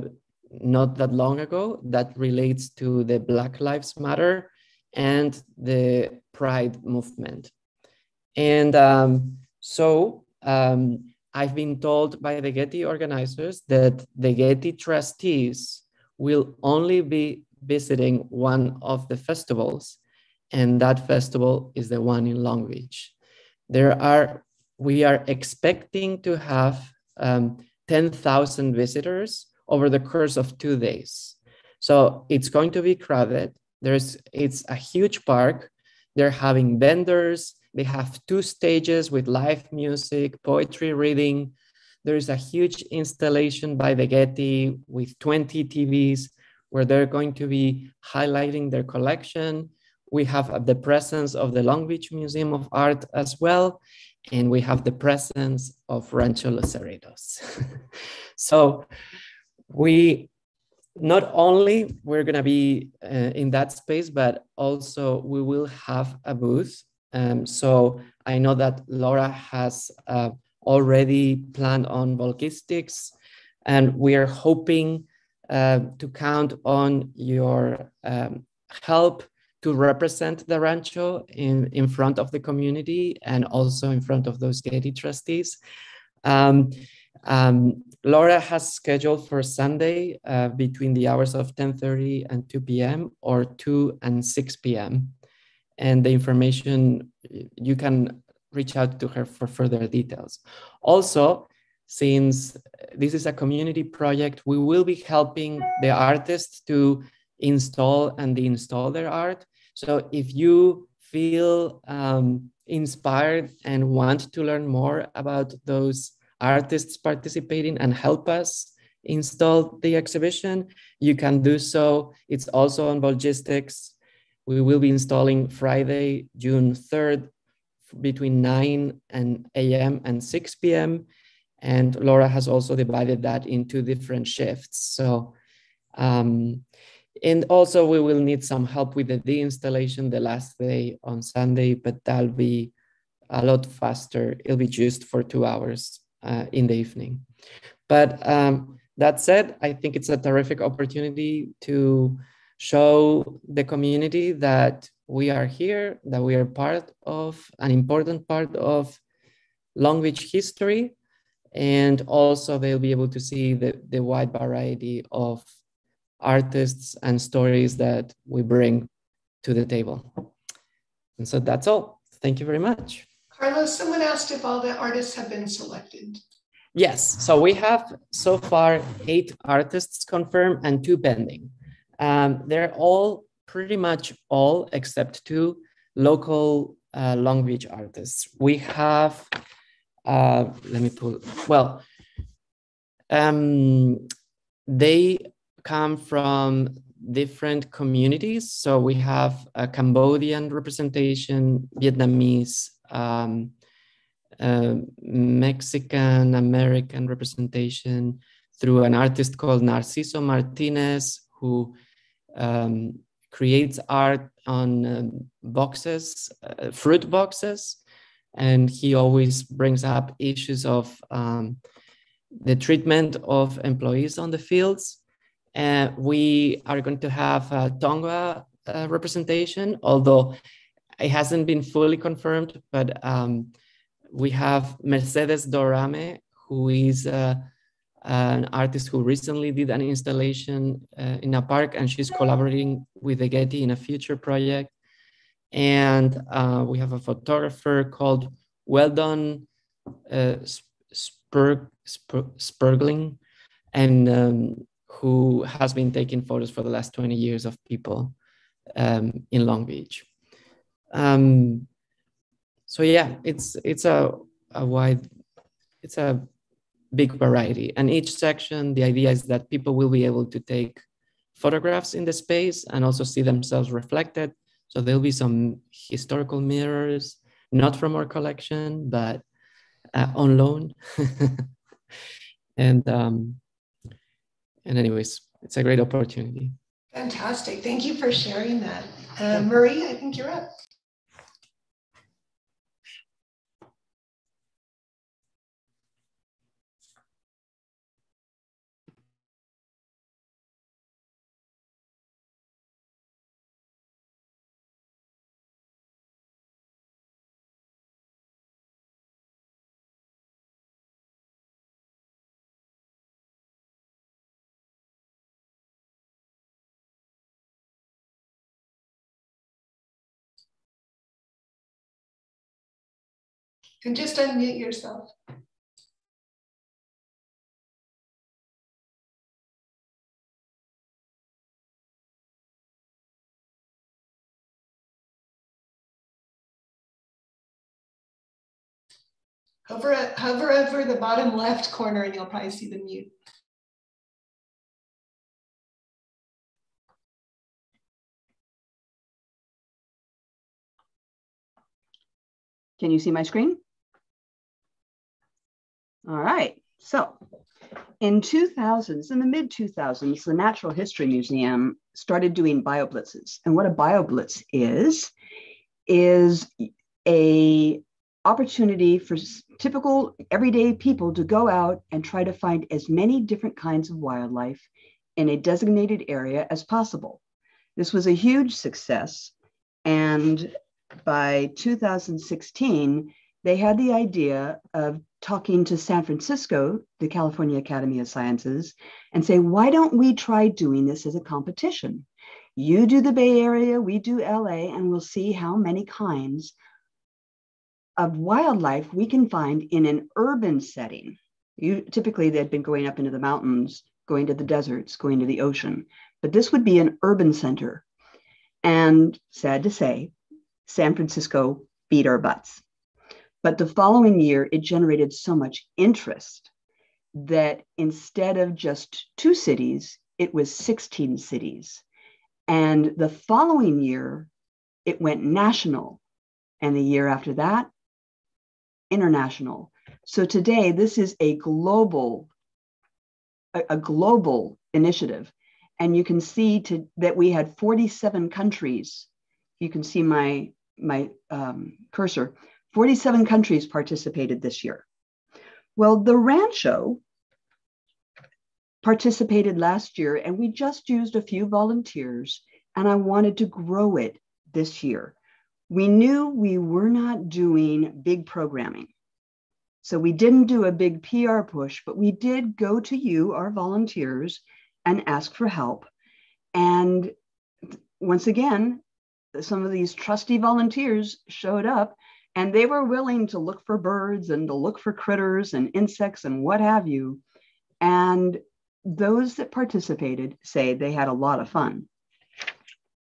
not that long ago that relates to the Black Lives Matter and the Pride movement. And um, so um, I've been told by the Getty organizers that the Getty trustees will only be visiting one of the festivals and that festival is the one in Long Beach. There are, we are expecting to have um, 10,000 visitors over the course of two days. So it's going to be crowded. There's, it's a huge park. They're having vendors. They have two stages with live music, poetry reading. There's a huge installation by the Getty with 20 TVs where they're going to be highlighting their collection we have the presence of the Long Beach Museum of Art as well, and we have the presence of Rancho Los Cerritos. *laughs* so we not only we're going to be uh, in that space, but also we will have a booth. Um, so I know that Laura has uh, already planned on Volgistics, and we are hoping uh, to count on your um, help to represent the rancho in, in front of the community and also in front of those Getty trustees. Um, um, Laura has scheduled for Sunday uh, between the hours of 10.30 and 2 p.m. or 2 and 6 p.m. And the information, you can reach out to her for further details. Also, since this is a community project, we will be helping the artists to install and deinstall their art. So if you feel um, inspired and want to learn more about those artists participating and help us install the exhibition, you can do so. It's also on Volgistics. We will be installing Friday, June 3rd, between 9 and a.m. and 6 p.m. And Laura has also divided that into different shifts. So um, and also we will need some help with the deinstallation the last day on Sunday, but that'll be a lot faster. It'll be just for two hours uh, in the evening. But um, that said, I think it's a terrific opportunity to show the community that we are here, that we are part of an important part of Long Beach history. And also they'll be able to see the, the wide variety of artists and stories that we bring to the table. And so that's all. Thank you very much. Carlos, someone asked if all the artists have been selected. Yes, so we have so far eight artists confirmed and two pending. Um, they're all pretty much all except two local uh, Long Beach artists. We have, uh, let me pull, well, um, they come from different communities. So we have a Cambodian representation, Vietnamese, um, uh, Mexican American representation, through an artist called Narciso Martinez, who um, creates art on um, boxes, uh, fruit boxes. And he always brings up issues of um, the treatment of employees on the fields. And we are going to have a Tongva uh, representation, although it hasn't been fully confirmed, but um, we have Mercedes Dorame, who is uh, an artist who recently did an installation uh, in a park, and she's collaborating with the Getty in a future project. And uh, we have a photographer called Weldon uh, Spur, Spur, Spurgling, and um, who has been taking photos for the last 20 years of people um, in Long Beach. Um, so yeah, it's it's a, a wide, it's a big variety. And each section, the idea is that people will be able to take photographs in the space and also see themselves reflected. So there'll be some historical mirrors, not from our collection, but uh, on loan. *laughs* and um, and anyways, it's a great opportunity. Fantastic. Thank you for sharing that. Uh, Marie, I think you're up. And just unmute yourself. Hover, hover over the bottom left corner and you'll probably see the mute. Can you see my screen? All right. So in 2000s, in the mid 2000s, the Natural History Museum started doing bioblitzes. And what a bioblitz is, is a opportunity for typical everyday people to go out and try to find as many different kinds of wildlife in a designated area as possible. This was a huge success. And by 2016, they had the idea of talking to San Francisco, the California Academy of Sciences, and say, why don't we try doing this as a competition? You do the Bay Area, we do LA, and we'll see how many kinds of wildlife we can find in an urban setting. You, typically, they'd been going up into the mountains, going to the deserts, going to the ocean, but this would be an urban center. And sad to say, San Francisco beat our butts. But the following year, it generated so much interest that instead of just two cities, it was 16 cities. And the following year, it went national. And the year after that, international. So today, this is a global, a, a global initiative. And you can see to, that we had 47 countries. You can see my, my um, cursor 47 countries participated this year. Well, the Rancho participated last year, and we just used a few volunteers, and I wanted to grow it this year. We knew we were not doing big programming. So we didn't do a big PR push, but we did go to you, our volunteers, and ask for help. And once again, some of these trusty volunteers showed up and they were willing to look for birds and to look for critters and insects and what have you. And those that participated say they had a lot of fun.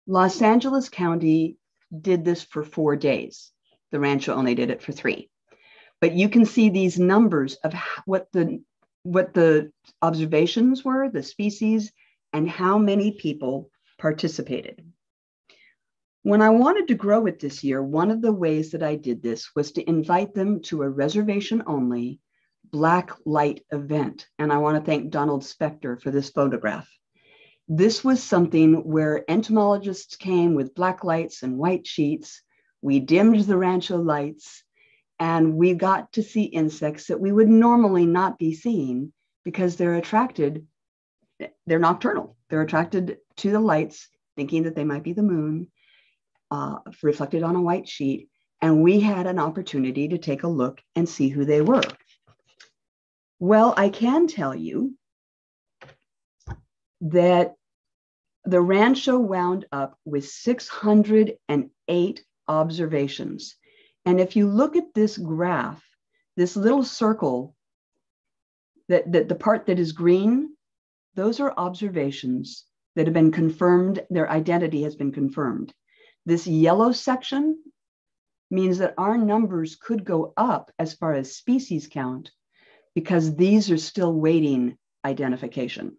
Los Angeles County did this for four days. The Rancho only did it for three. But you can see these numbers of what the what the observations were, the species, and how many people participated. When I wanted to grow it this year, one of the ways that I did this was to invite them to a reservation only black light event. And I want to thank Donald Spector for this photograph. This was something where entomologists came with black lights and white sheets. We dimmed the rancho lights and we got to see insects that we would normally not be seeing because they're attracted, they're nocturnal. They're attracted to the lights, thinking that they might be the moon, uh, reflected on a white sheet. And we had an opportunity to take a look and see who they were. Well, I can tell you that the rancho wound up with 608 observations. And if you look at this graph, this little circle, that, that the part that is green, those are observations that have been confirmed, their identity has been confirmed. This yellow section means that our numbers could go up as far as species count because these are still waiting identification.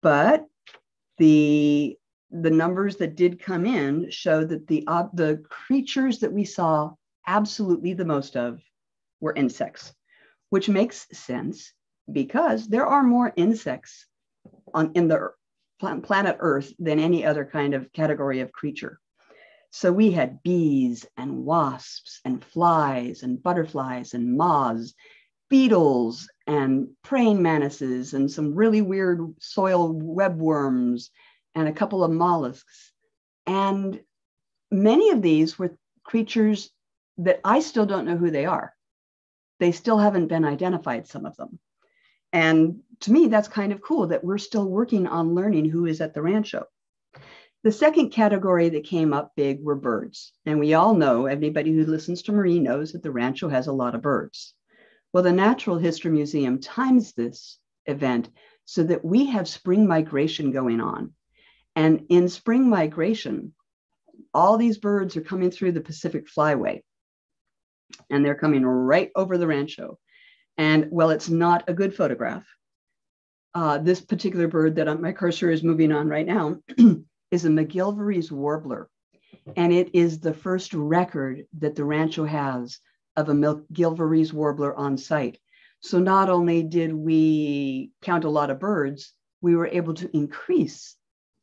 But the the numbers that did come in show that the uh, the creatures that we saw absolutely the most of were insects, which makes sense because there are more insects on in the planet Earth than any other kind of category of creature. So we had bees and wasps and flies and butterflies and moths beetles and praying mantises and some really weird soil webworms and a couple of mollusks. And many of these were creatures that I still don't know who they are. They still haven't been identified, some of them. And to me, that's kind of cool that we're still working on learning who is at the rancho. The second category that came up big were birds. And we all know, everybody who listens to Marie knows that the rancho has a lot of birds. Well, the Natural History Museum times this event so that we have spring migration going on. And in spring migration, all these birds are coming through the Pacific Flyway and they're coming right over the rancho. And well, it's not a good photograph. Uh, this particular bird that my cursor is moving on right now *clears throat* is a MacGillivray's warbler. And it is the first record that the rancho has of a MacGillivray's warbler on site. So not only did we count a lot of birds, we were able to increase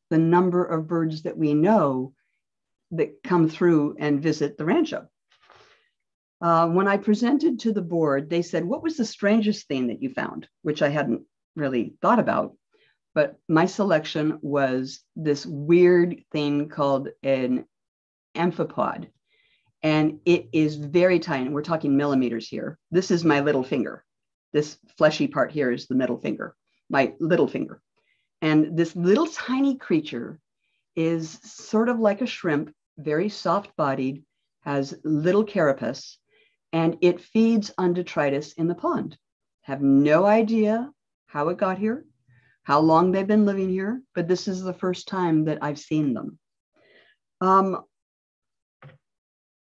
the number of birds that we know that come through and visit the rancho. Uh, when I presented to the board, they said, What was the strangest thing that you found? Which I hadn't really thought about. But my selection was this weird thing called an amphipod and it is very tiny. We're talking millimeters here. This is my little finger. This fleshy part here is the middle finger, my little finger. And this little tiny creature is sort of like a shrimp, very soft bodied, has little carapace, and it feeds on detritus in the pond. Have no idea how it got here, how long they've been living here, but this is the first time that I've seen them. Um,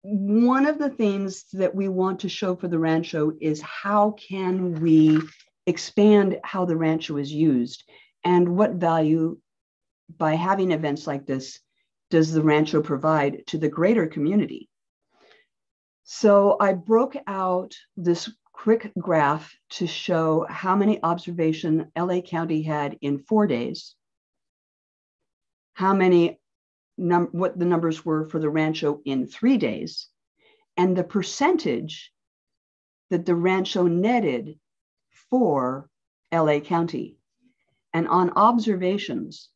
one of the things that we want to show for the rancho is how can we expand how the rancho is used and what value by having events like this does the rancho provide to the greater community so i broke out this quick graph to show how many observation la county had in four days how many num- what the numbers were for the rancho in three days and the percentage that the rancho netted for LA County. And on observations,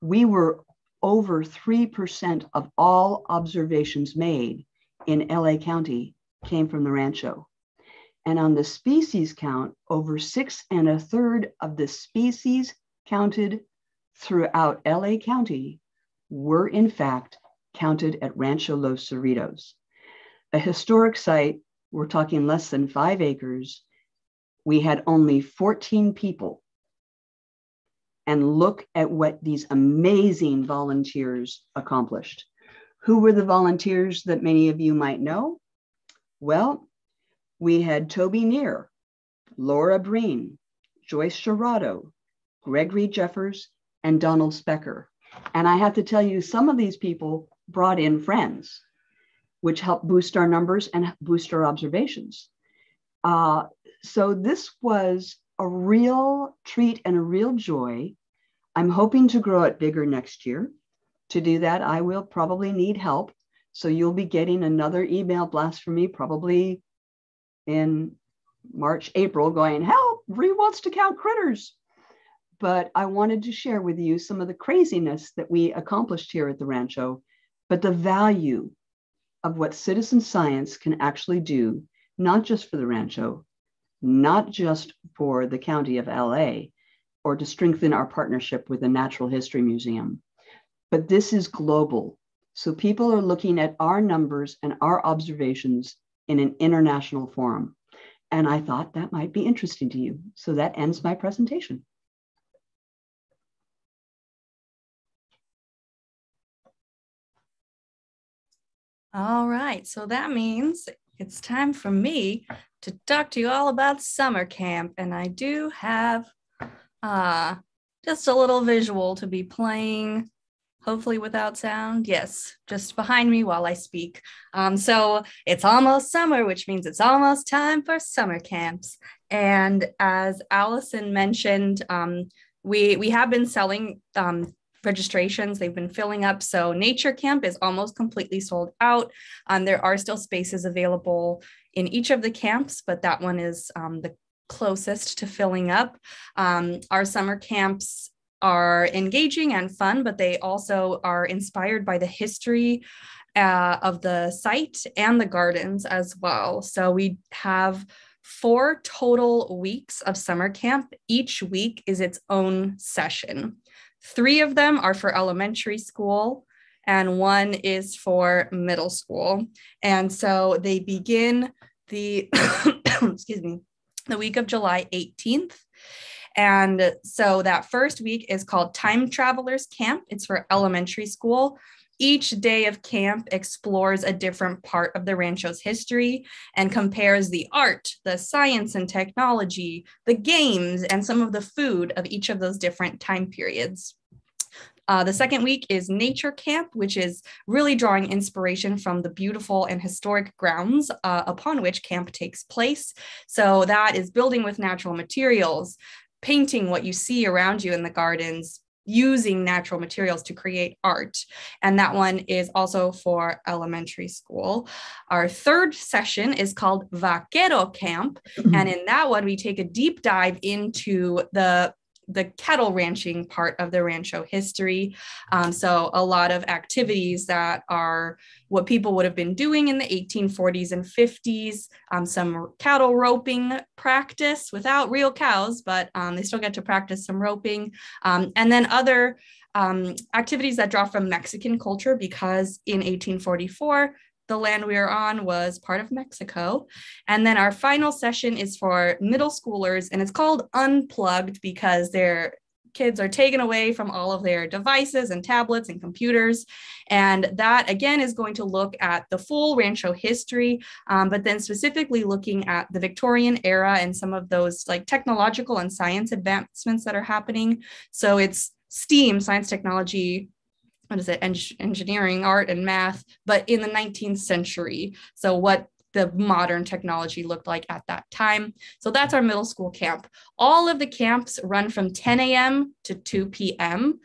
we were over 3% of all observations made in LA County came from the rancho. And on the species count, over six and a third of the species counted throughout LA County were in fact counted at Rancho Los Cerritos. A historic site, we're talking less than five acres. We had only 14 people. And look at what these amazing volunteers accomplished. Who were the volunteers that many of you might know? Well, we had Toby Neer, Laura Breen, Joyce Sherrado, Gregory Jeffers, and Donald Specker. And I have to tell you, some of these people brought in friends, which helped boost our numbers and boost our observations. Uh, so this was a real treat and a real joy. I'm hoping to grow it bigger next year. To do that, I will probably need help. So you'll be getting another email blast from me probably in March, April, going, Help, Bree wants to count critters. But I wanted to share with you some of the craziness that we accomplished here at the Rancho, but the value of what citizen science can actually do, not just for the Rancho, not just for the county of LA, or to strengthen our partnership with the Natural History Museum, but this is global. So people are looking at our numbers and our observations in an international forum. And I thought that might be interesting to you. So that ends my presentation. All right, so that means it's time for me to talk to you all about summer camp. And I do have uh, just a little visual to be playing hopefully without sound. Yes, just behind me while I speak. Um, so it's almost summer, which means it's almost time for summer camps. And as Allison mentioned, um, we we have been selling um, registrations. They've been filling up. So Nature Camp is almost completely sold out. Um, there are still spaces available in each of the camps, but that one is um, the closest to filling up. Um, our summer camps are engaging and fun, but they also are inspired by the history uh, of the site and the gardens as well. So we have four total weeks of summer camp. Each week is its own session. Three of them are for elementary school, and one is for middle school. And so they begin the, *coughs* excuse me, the week of July 18th and so that first week is called Time Travelers Camp. It's for elementary school. Each day of camp explores a different part of the rancho's history and compares the art, the science and technology, the games, and some of the food of each of those different time periods. Uh, the second week is Nature Camp, which is really drawing inspiration from the beautiful and historic grounds uh, upon which camp takes place. So that is building with natural materials, painting what you see around you in the gardens using natural materials to create art. And that one is also for elementary school. Our third session is called Vaquero Camp. Mm-hmm. And in that one, we take a deep dive into the the cattle ranching part of the rancho history. Um, so, a lot of activities that are what people would have been doing in the 1840s and 50s, um, some cattle roping practice without real cows, but um, they still get to practice some roping. Um, and then other um, activities that draw from Mexican culture because in 1844, the land we are on was part of Mexico. And then our final session is for middle schoolers, and it's called Unplugged because their kids are taken away from all of their devices and tablets and computers. And that again is going to look at the full Rancho history, um, but then specifically looking at the Victorian era and some of those like technological and science advancements that are happening. So it's STEAM, science, technology, what is it, en- engineering, art, and math, but in the 19th century. So, what the modern technology looked like at that time. So that's our middle school camp. All of the camps run from 10 a.m. to 2 p.m.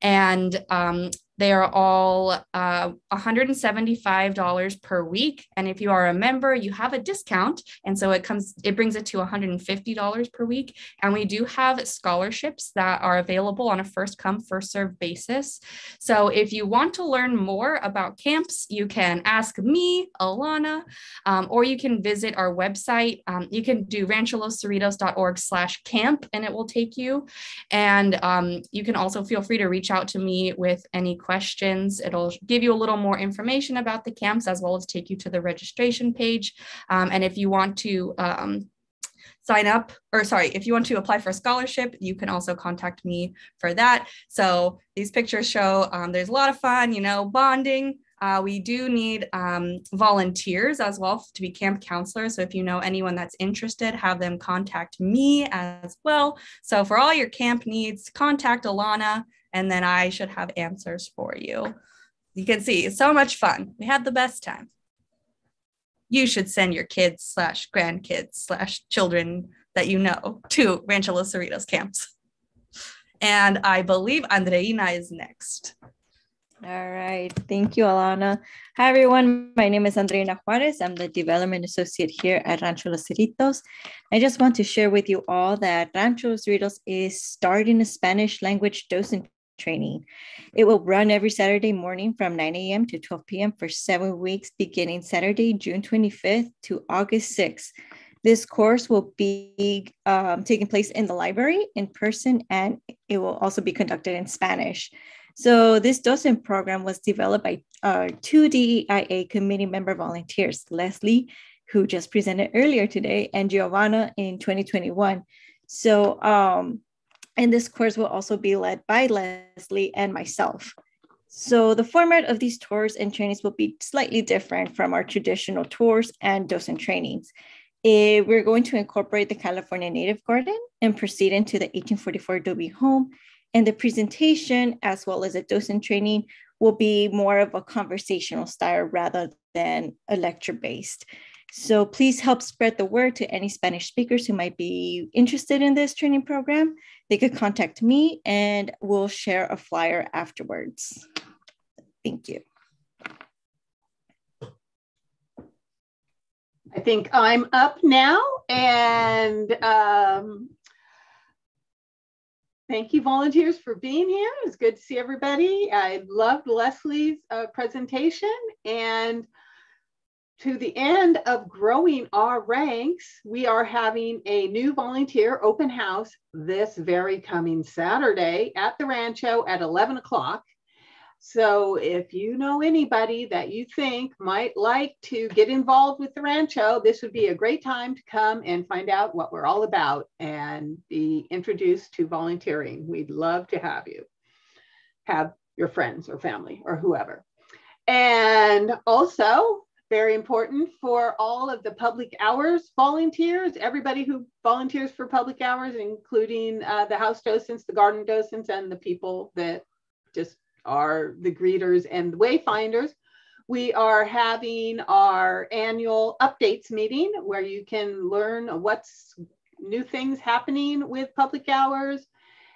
And um, they are all uh, $175 per week. And if you are a member, you have a discount. And so it comes, it brings it to $150 per week. And we do have scholarships that are available on a first come, first serve basis. So if you want to learn more about camps, you can ask me, Alana, um, or you can visit our website. Um, you can do rancholoscerritos.org slash camp and it will take you. And um, you can also feel free to reach out to me with any questions. It'll give you a little more information about the camps as well as take you to the registration page. Um, and if you want to um, sign up, or sorry, if you want to apply for a scholarship, you can also contact me for that. So these pictures show um, there's a lot of fun, you know, bonding. Uh, we do need um, volunteers as well to be camp counselors. So if you know anyone that's interested, have them contact me as well. So for all your camp needs, contact Alana and then I should have answers for you. You can see so much fun. We had the best time. you should send your kids slash grandkids slash children that you know to Rancho Los Cerritos camps. And I believe Andreina is next. All right. Thank you, Alana. Hi, everyone. My name is Andreina Juarez. I'm the Development Associate here at Rancho Los Cerritos. I just want to share with you all that Rancho Los Cerritos is starting a Spanish language docent training. It will run every Saturday morning from 9 a.m. to 12 p.m. for seven weeks, beginning Saturday, June 25th to August 6th. This course will be um, taking place in the library in person, and it will also be conducted in Spanish. So this docent program was developed by uh, two DEIA committee member volunteers, Leslie, who just presented earlier today, and Giovanna in 2021. So, um, and this course will also be led by Leslie and myself. So the format of these tours and trainings will be slightly different from our traditional tours and docent trainings. It, eh, we're going to incorporate the California Native Garden and proceed into the 1844 adobe home and the presentation, as well as a docent training, will be more of a conversational style rather than a lecture based. So please help spread the word to any Spanish speakers who might be interested in this training program. They could contact me and we'll share a flyer afterwards. Thank you. I think I'm up now and um, Thank you, volunteers, for being here. It's good to see everybody. I loved Leslie's uh, presentation. And to the end of growing our ranks, we are having a new volunteer open house this very coming Saturday at the Rancho at 11 o'clock. So if you know anybody that you think might like to get involved with the Rancho, this would be a great time to come and find out what we're all about and be introduced to volunteering. We'd love to have you have your friends or family or whoever. And also, very important for all of the public hours volunteers, everybody who volunteers for public hours, including uh, the house docents, the garden docents, and the people that just are the greeters and the wayfinders. We are having our annual updates meeting where you can learn what's new things happening with public hours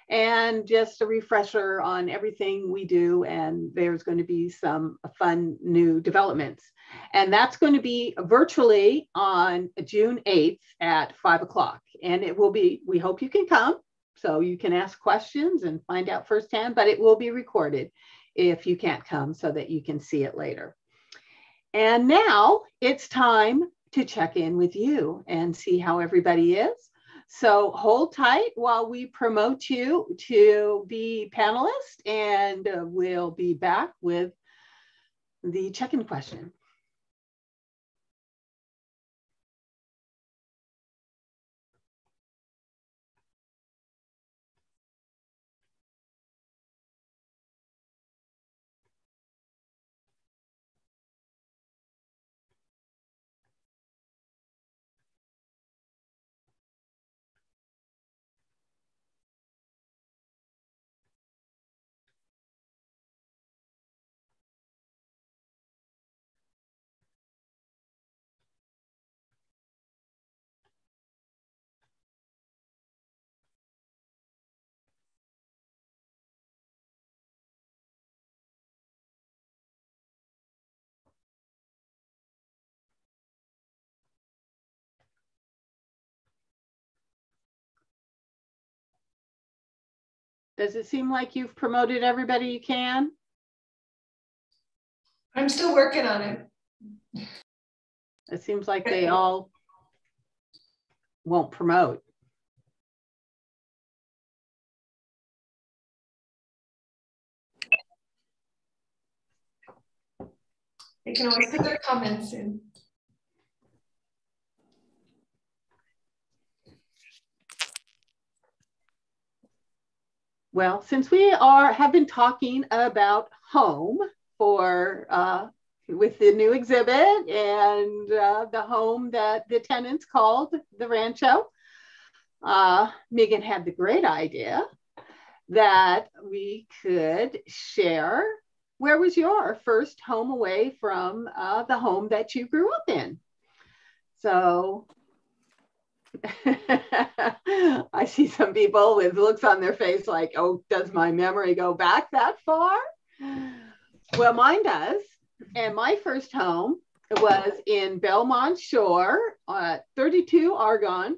and just a refresher on everything we do. And there's going to be some fun new developments. And that's going to be virtually on June 8th at five o'clock. And it will be, we hope you can come. So you can ask questions and find out firsthand, but it will be recorded if you can't come so that you can see it later. And now it's time to check in with you and see how everybody is. So hold tight while we promote you to be panelist and uh, we'll be back with the check-in question. Does it seem like you've promoted everybody you can? I'm still working on it. It seems like they all won't promote. They can always put their comments in. Well, since we are have been talking about home for uh, with the new exhibit and uh, the home that the tenants called the Rancho, uh, Megan had the great idea that we could share where was your first home away from uh, the home that you grew up in. So *laughs* I see some people with looks on their face like, oh, does my memory go back that far? Well, mine does. And my first home was in Belmont Shore, uh, 32 Argonne,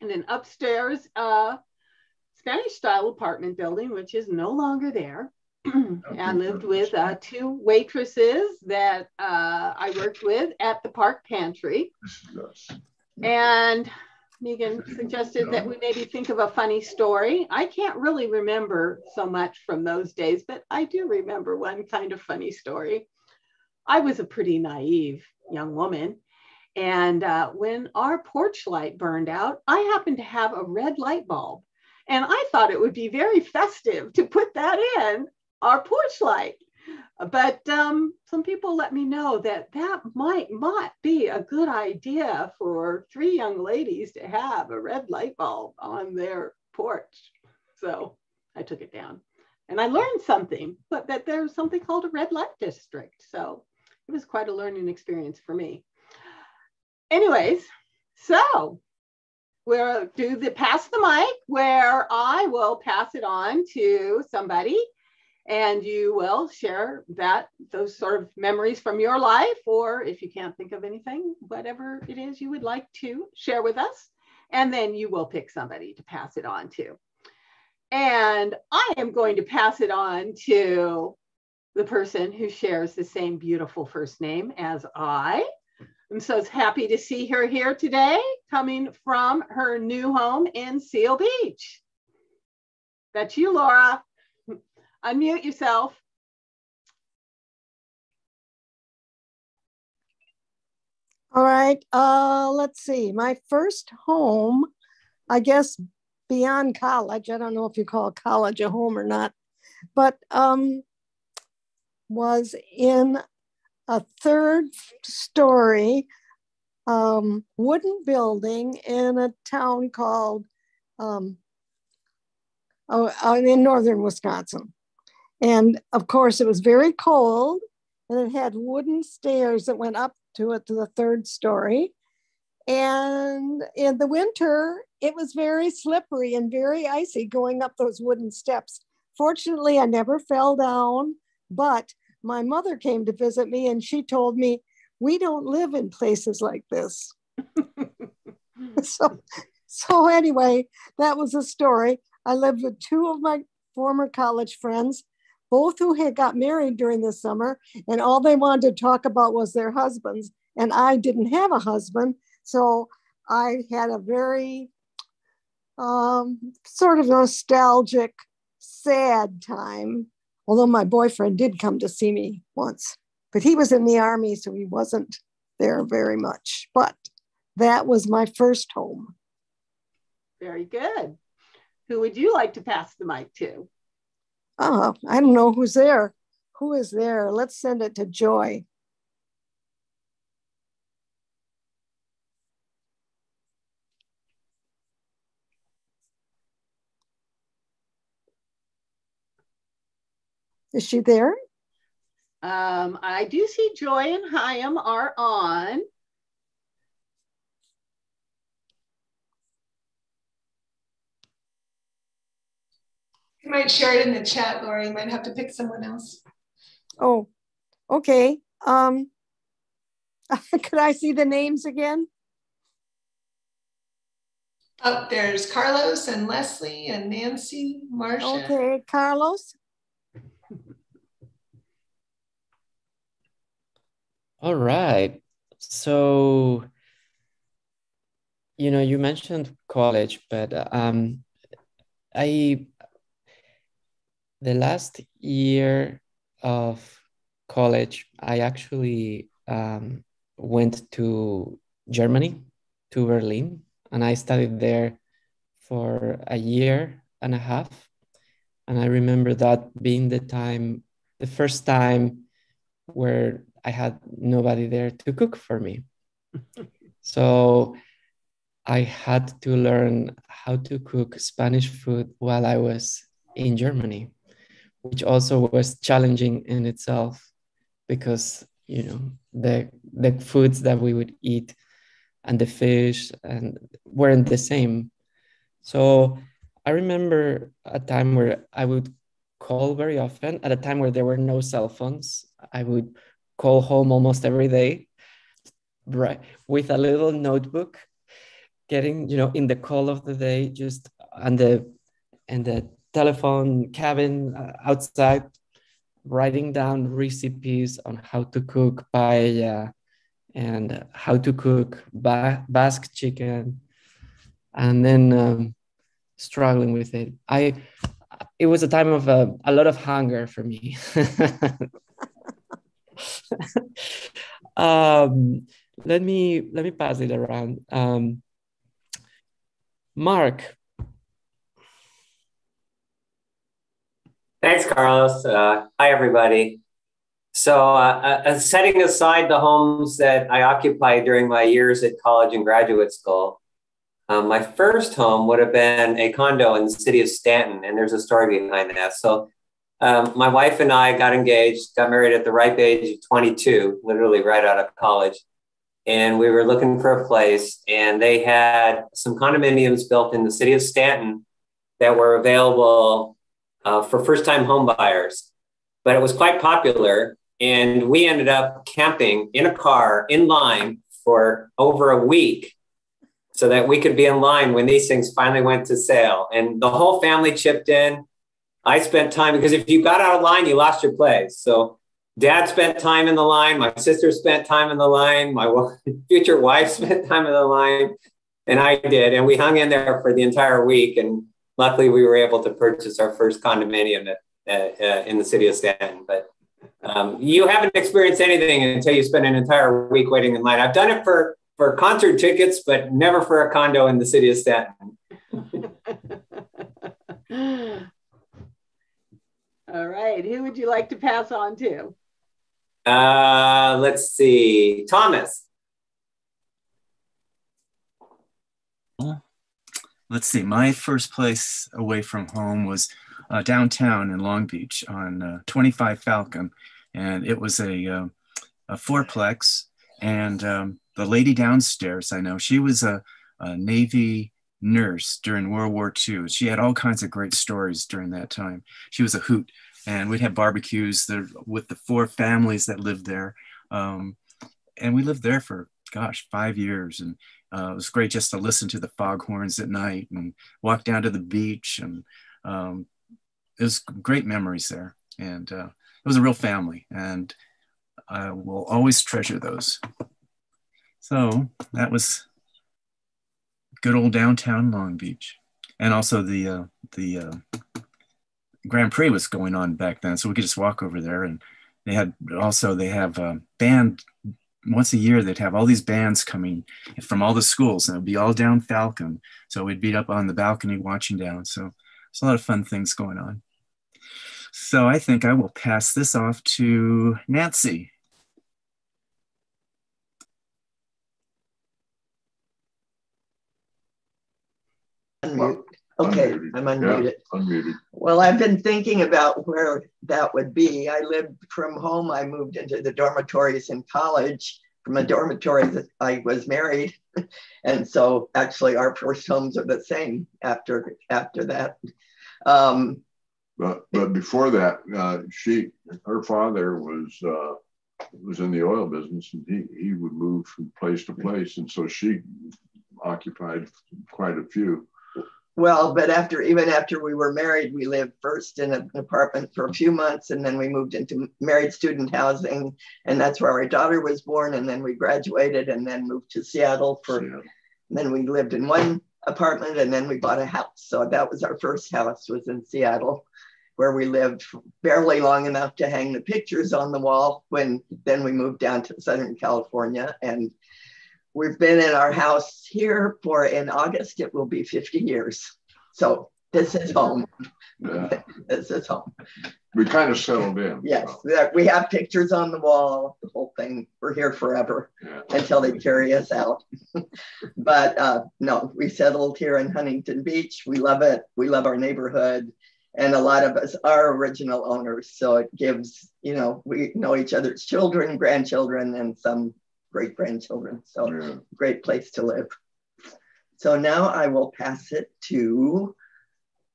and an upstairs uh, Spanish style apartment building, which is no longer there. *clears throat* I lived with uh, two waitresses that uh, I worked with at the park pantry. And Megan *laughs* suggested that we maybe think of a funny story. I can't really remember so much from those days, but I do remember one kind of funny story. I was a pretty naive young woman. And uh, when our porch light burned out, I happened to have a red light bulb. And I thought it would be very festive to put that in our porch light. But um, some people let me know that that might might be a good idea for three young ladies to have a red light bulb on their porch. So I took it down, and I learned something, but that there's something called a red light district. So it was quite a learning experience for me. Anyways, so we'll do the pass the mic where I will pass it on to somebody and you will share that those sort of memories from your life or if you can't think of anything whatever it is you would like to share with us and then you will pick somebody to pass it on to. And i am going to pass it on to the person who shares the same beautiful first name as i. I'm so happy to see her here today coming from her new home in seal beach. That's you laura Unmute yourself. All right, uh, let's see. My first home, I guess beyond college, I don't know if you call college a home or not, but um, was in a third story um, wooden building in a town called um, oh, uh, in northern Wisconsin. And of course, it was very cold and it had wooden stairs that went up to it to the third story. And in the winter, it was very slippery and very icy going up those wooden steps. Fortunately, I never fell down, but my mother came to visit me and she told me, We don't live in places like this. *laughs* *laughs* so, so, anyway, that was a story. I lived with two of my former college friends both who had got married during the summer, and all they wanted to talk about was their husbands. And I didn't have a husband, so I had a very um, sort of nostalgic, sad time. Although my boyfriend did come to see me once, but he was in the army, so he wasn't there very much. But that was my first home. Very good. Who would you like to pass the mic to? Oh, I don't know who's there. Who is there? Let's send it to Joy. Is she there? Um, I do see Joy and Hyam are on. You might share it in the chat, Laura. You might have to pick someone else. Oh, okay. Um, *laughs* could I see the names again? Oh, there's Carlos and Leslie and Nancy, Marcia. Okay, Carlos. All right. So, you know, you mentioned college, but um, I the last year of college, I actually um, went to Germany, to Berlin, and I studied there for a year and a half. And I remember that being the time, the first time where I had nobody there to cook for me. *laughs* so I had to learn how to cook Spanish food while I was in Germany which also was challenging in itself because you know the the foods that we would eat and the fish and weren't the same. So I remember a time where I would call very often at a time where there were no cell phones. I would call home almost every day, right, with a little notebook, getting you know in the call of the day, just on the and the telephone cabin uh, outside, writing down recipes on how to cook paella and how to cook ba- Basque chicken, and then um, struggling with it. I it was a time of uh, a lot of hunger for me. *laughs* um, let me let me pass it around. Um, Mark. Thanks, Carlos. Uh, hi, everybody. So, uh, uh, setting aside the homes that I occupied during my years at college and graduate school, um, my first home would have been a condo in the city of Stanton, and there's a story behind that. So, um, my wife and I got engaged, got married at the ripe age of 22, literally right out of college. And we were looking for a place, and they had some condominiums built in the city of Stanton that were available uh, for first time home buyers. But it was quite popular. And we ended up camping in a car in line for over a week so that we could be in line when these things finally went to sale. And the whole family chipped in. I spent time because if you got out of line, you lost your place. So dad spent time in the line. My sister spent time in the line. My *laughs* future wife spent time in the line. And I did. And we hung in there for the entire week. And luckily, we were able to purchase our first condominium at, uh, uh, in the city of Stanton. But um, you haven't experienced anything until you spend an entire week waiting in line. I've done it for for concert tickets, but never for a condo in the city of Stanton. *laughs* All right. Who would you like to pass on to? Uh, let's see. Thomas. Let's see. My first place away from home was uh, downtown in Long Beach on uh, 25 Falcon. And it was a, uh, a fourplex. And um, the lady downstairs, I know, she was a, a Navy nurse during World War II. She had all kinds of great stories during that time. She was a hoot, and we'd have barbecues there with the four families that lived there. Um, and we lived there for, gosh, five years. And uh, it was great just to listen to the foghorns at night and walk down to the beach. And um, it was great memories there. And uh, it was a real family. And I will always treasure those. So that was good old downtown Long Beach, and also the uh, the uh, Grand Prix was going on back then, so we could just walk over there. And they had also they have a band once a year. They'd have all these bands coming from all the schools, and it'd be all down Falcon. So we'd be up on the balcony watching down. So it's a lot of fun things going on. So I think I will pass this off to Nancy. Unmute. Okay, unmuted. I'm unmuted. Yeah, unmuted. Well, I've been thinking about where that would be. I lived from home. I moved into the dormitories in college. From a dormitory that I was married, *laughs* and so actually our first homes are the same after after that. Um, but but before that, uh, she her father was uh, was in the oil business, and he he would move from place to place, and so she occupied quite a few. Well, but after even after we were married, we lived first in an apartment for a few months, and then we moved into married student housing, and that's where our daughter was born. And then we graduated, and then moved to Seattle for. Seattle. then we lived in one apartment, and then we bought a house. So that was our first house was in Seattle, where we lived barely long enough to hang the pictures on the wall. When then we moved down to Southern California, and We've been in our house here for in August, it will be 50 years. So this is home. Yeah. this is home. We kind of settled in. Yes, so. we have pictures on the wall, the whole thing. We're here forever yeah. until they carry us out. *laughs* but uh, no, we settled here in Huntington Beach. We love it. We love our neighborhood. And a lot of us are original owners. So it gives, you know, we know each other's children, grandchildren, and some great grandchildren. So yeah. great place to live. So now I will pass it to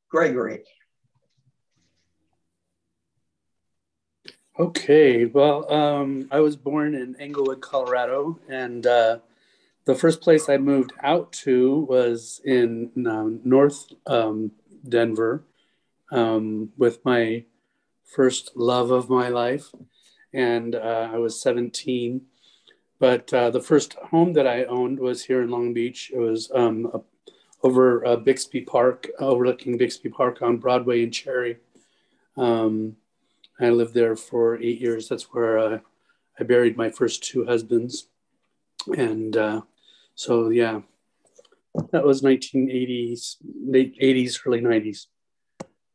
Gregory. Okay, well, um, I was born in Englewood, Colorado, and uh, the first place I moved out to was in uh, North um, Denver um, with my first love of my life, and uh, I was 17. But uh, the first home that I owned was here in Long Beach. It was um, over uh, Bixby Park, overlooking Bixby Park on Broadway and Cherry. Um, I lived there for eight years. That's where uh, I buried my first two husbands. And uh, so, yeah, that was 1980s, late 80s, early 90s.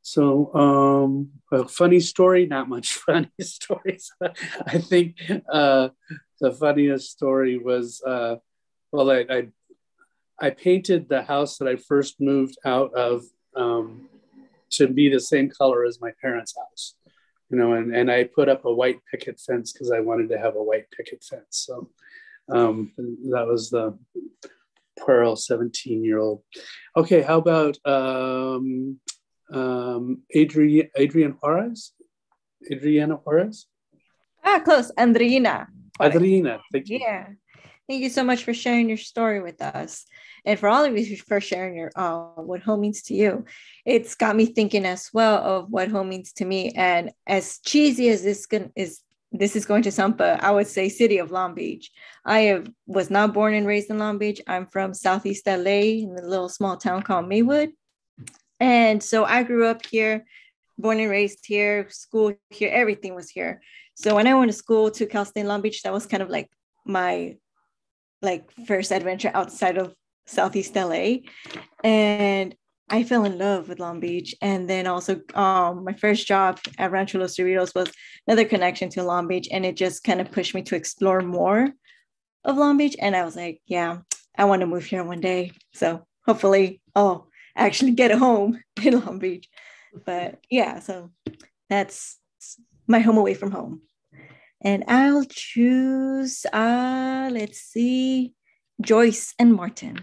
So, um, a funny story, not much *laughs* funny stories. *laughs* I think uh, the funniest story was uh, well, I, I, I painted the house that I first moved out of um, to be the same color as my parents' house you know, and, and I put up a white picket fence because I wanted to have a white picket fence. So um, that was the poor 17 year old. Okay, how about um, um, Adrian, Adrian Juarez? Adriana Juarez? Ah, close. Andrina. Adriana, thank you. Yeah. Thank you so much for sharing your story with us and for all of you for sharing your uh, what home means to you. It's got me thinking as well of what home means to me. And as cheesy as this can, is, this is going to sound, but I would say city of Long Beach. I have, was not born and raised in Long Beach. I'm from Southeast LA in a little small town called Maywood. And so I grew up here, born and raised here, school here, everything was here. So when I went to school to Cal State Long Beach, that was kind of like my like first adventure outside of Southeast LA. And I fell in love with Long Beach. And then also um, my first job at Rancho Los Cerritos was another connection to Long Beach. And it just kind of pushed me to explore more of Long Beach. And I was like, yeah, I want to move here one day. So hopefully I'll actually get a home *laughs* in Long Beach. But yeah, so that's my home away from home. And I'll choose, uh, let's see, Joyce and Martin.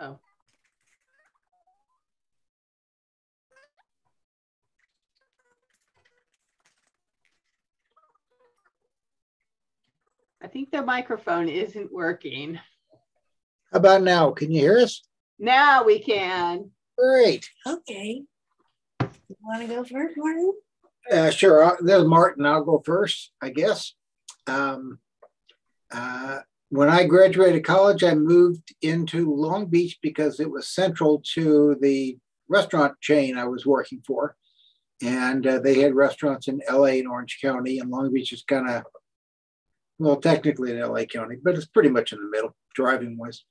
oh I think their microphone isn't working. How about now? Can you hear us? Now we can. Great. Okay. You want to go first, Martin? Uh, sure. Uh, there's Martin. I'll go first, I guess. Um, uh, when I graduated college, I moved into Long Beach because it was central to the restaurant chain I was working for. And uh, they had restaurants in LA and Orange County, and Long Beach is kind of, well, technically in LA County, but it's pretty much in the middle, driving wise.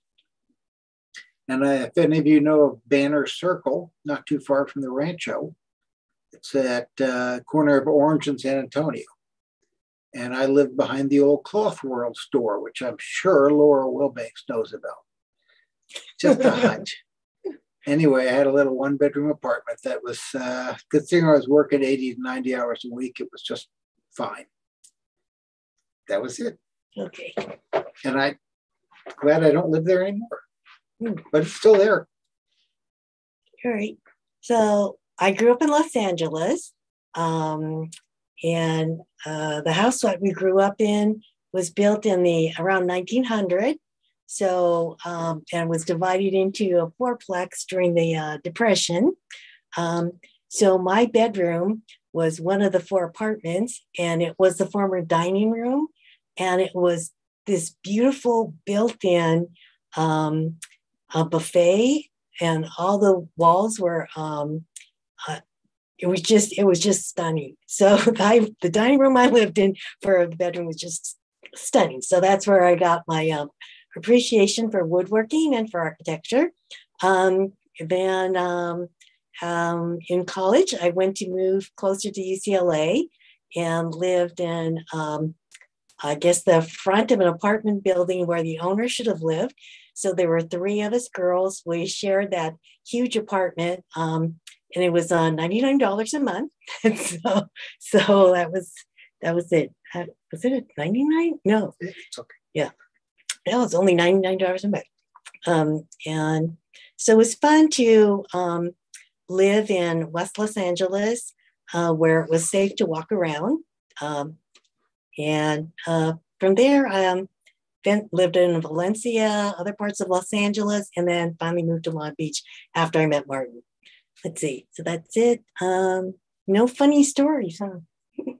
And uh, if any of you know of Banner Circle, not too far from the Rancho, it's at uh, corner of Orange and San Antonio. And I lived behind the old Cloth World store, which I'm sure Laura Wilbanks knows about. Just a *laughs* hunch. Anyway, I had a little one bedroom apartment that was, uh, thing. I was working 80 to 90 hours a week, it was just fine. That was it. Okay. And I glad I don't live there anymore. Hmm, but it's still there. All right. So I grew up in Los Angeles, um, and uh, the house that we grew up in was built in the around 1900. So um, and was divided into a fourplex during the uh, Depression. Um, so my bedroom was one of the four apartments, and it was the former dining room, and it was this beautiful built-in um, buffet, and all the walls were. Um, uh, it was just it was just stunning. So *laughs* I, the dining room I lived in for a bedroom was just stunning. So that's where I got my um, appreciation for woodworking and for architecture. Um, then um, um, in college, I went to move closer to UCLA and lived in, um, I guess, the front of an apartment building where the owner should have lived. So there were three of us girls. We shared that huge apartment. Um, and it was uh, $99 a month. And *laughs* so, so that was, that was it. Uh, was it at 99? No. It's okay. Yeah. That was only $99 a month. Um, and so it was fun to um, live in West Los Angeles, uh, where it was safe to walk around. Um, and uh, from there, I um, lived in Valencia, other parts of Los Angeles, and then finally moved to Long Beach after I met Martin. Let's see. So that's it. Um, no funny stories, huh? *laughs*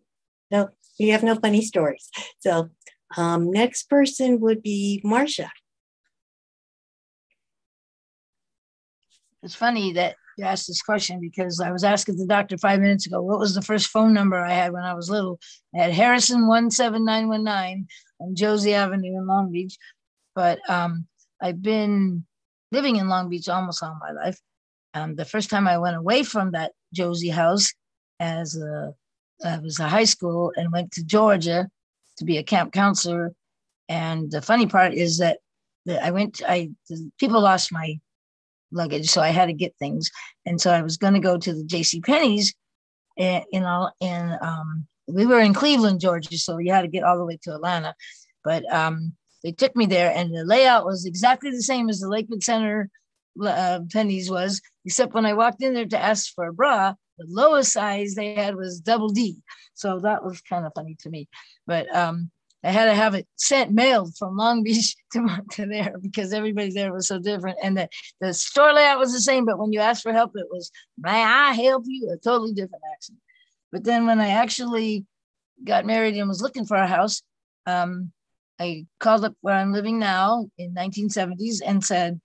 no, we have no funny stories. So um, next person would be Marcia. It's funny that you asked this question because I was asking the doctor five minutes ago, what was the first phone number I had when I was little? I had Harrison 17919 on Josie Avenue in Long Beach. But um, I've been living in Long Beach almost all my life. Um, the first time I went away from that Josie house as a, I was a high school and went to Georgia to be a camp counselor. And the funny part is that, that I went, I people lost my luggage, so I had to get things. And so I was going to go to the J.C. Penney's, in in, in um, we were in Cleveland, Georgia, so you had to get all the way to Atlanta. But um, they took me there, and the layout was exactly the same as the Lakewood Center uh, was, except when I walked in there to ask for a bra, the lowest size they had was double D. So that was kind of funny to me. But um, I had to have it sent mailed from Long Beach *laughs* to, to there because everybody there was so different. And the, the store layout was the same, but when you asked for help, it was, may I help you? A totally different accent. But then when I actually got married and was looking for a house, um, I called up where I'm living now in 1970s and said,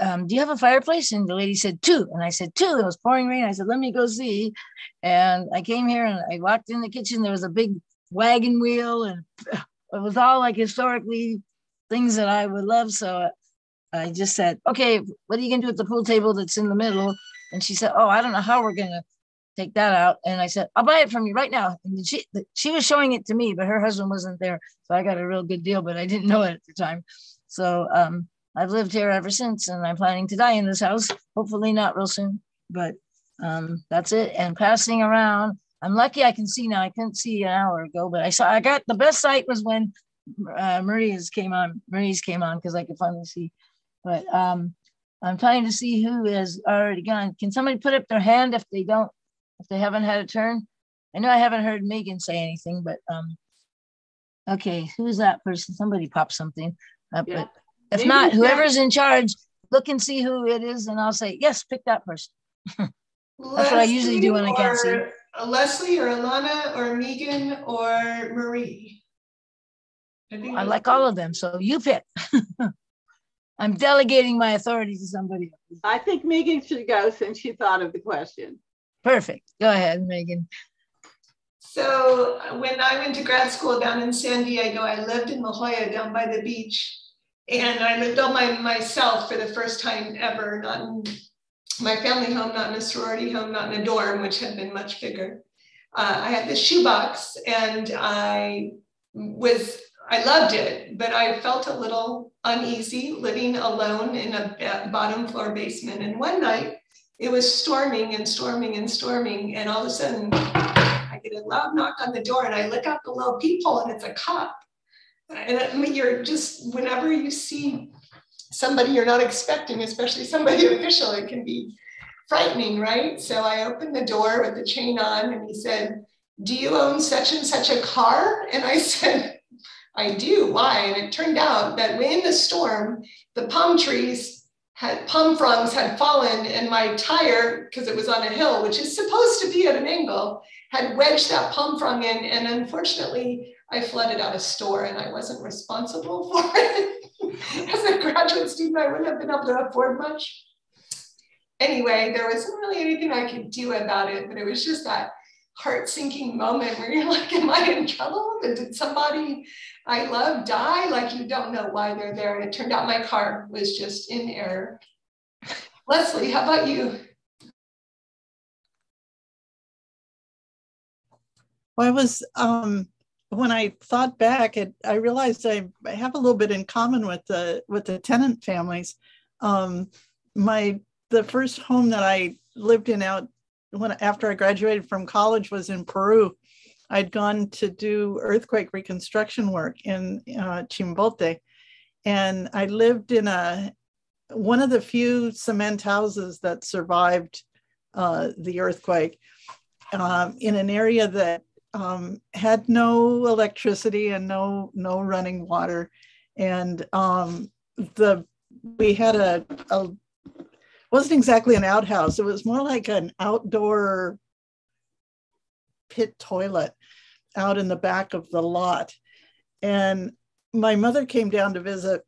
um, do you have a fireplace? And the lady said, two. And I said, two. It was pouring rain. I said, let me go see. And I came here and I walked in the kitchen. There was a big wagon wheel and it was all like historically things that I would love. So I just said, okay, what are you going to do at the pool table that's in the middle? And she said, oh, I don't know how we're going to take that out. And I said, I'll buy it from you right now. And she, she was showing it to me, but her husband wasn't there. So I got a real good deal, but I didn't know it at the time. So um, I've lived here ever since and I'm planning to die in this house, hopefully not real soon, but um, that's it. And passing around, I'm lucky I can see now. I couldn't see an hour ago, but I saw, I got the best sight was when uh, Maria's came on, Maria's came on because I could finally see. But um, I'm trying to see who has already gone. Can somebody put up their hand if they don't if they haven't had a turn. I know I haven't heard Megan say anything, but um, okay, who's that person? Somebody pop something up. Yeah. But if not, whoever's in charge, look and see who it is, and I'll say, yes, pick that person. *laughs* That's what I usually do when I can't see. Uh, Leslie or Alana or Megan or Marie. I, I like all of them, so you pick. *laughs* I'm delegating my authority to somebody. else. I think Megan should go since she thought of the question. Perfect. Go ahead, Megan. So when I went to grad school down in San Diego, I lived in La Jolla down by the beach. And I lived all by myself for the first time ever, not in my family home, not in a sorority home, not in a dorm, which had been much bigger. Uh, I had this shoebox and I was, I loved it, but I felt a little uneasy living alone in a bottom floor basement. And one night it was storming and storming and storming. And all of a sudden, I get a loud knock on the door and I look out the little peephole and it's a cop. And I mean, you're just, whenever you see somebody you're not expecting, especially somebody *laughs* official, it can be frightening, right? So I opened the door with the chain on and he said, Do you own such and such a car? And I *laughs* said, I do. Why? And it turned out that in the storm, the palm trees had palm fronds had fallen and my tire, because it was on a hill, which is supposed to be at an angle, had wedged that palm frond in. And unfortunately, I flooded out a store and I wasn't responsible *laughs* for it. As a graduate student, I wouldn't have been able to afford much. Anyway, there wasn't really anything I could do about it, but it was just that heart sinking moment where you're *laughs* like, Am I in trouble? Did somebody I love die like you don't know why they're there. And it turned out my car was just in error. Leslie, how about you? Well, I was um, when I thought back, it, I realized I, have a little bit in common with the with the tenant families. Um, my the first home that I lived in out when after I graduated from college was in Peru. I'd gone to do earthquake reconstruction work in uh, Chimbote, and I lived in a one of the few cement houses that survived uh, the earthquake um, in an area that um, had no electricity and no no running water, and um, the we had a, a wasn't exactly an outhouse. It was more like an outdoor pit toilet out in the back of the lot. And my mother came down to visit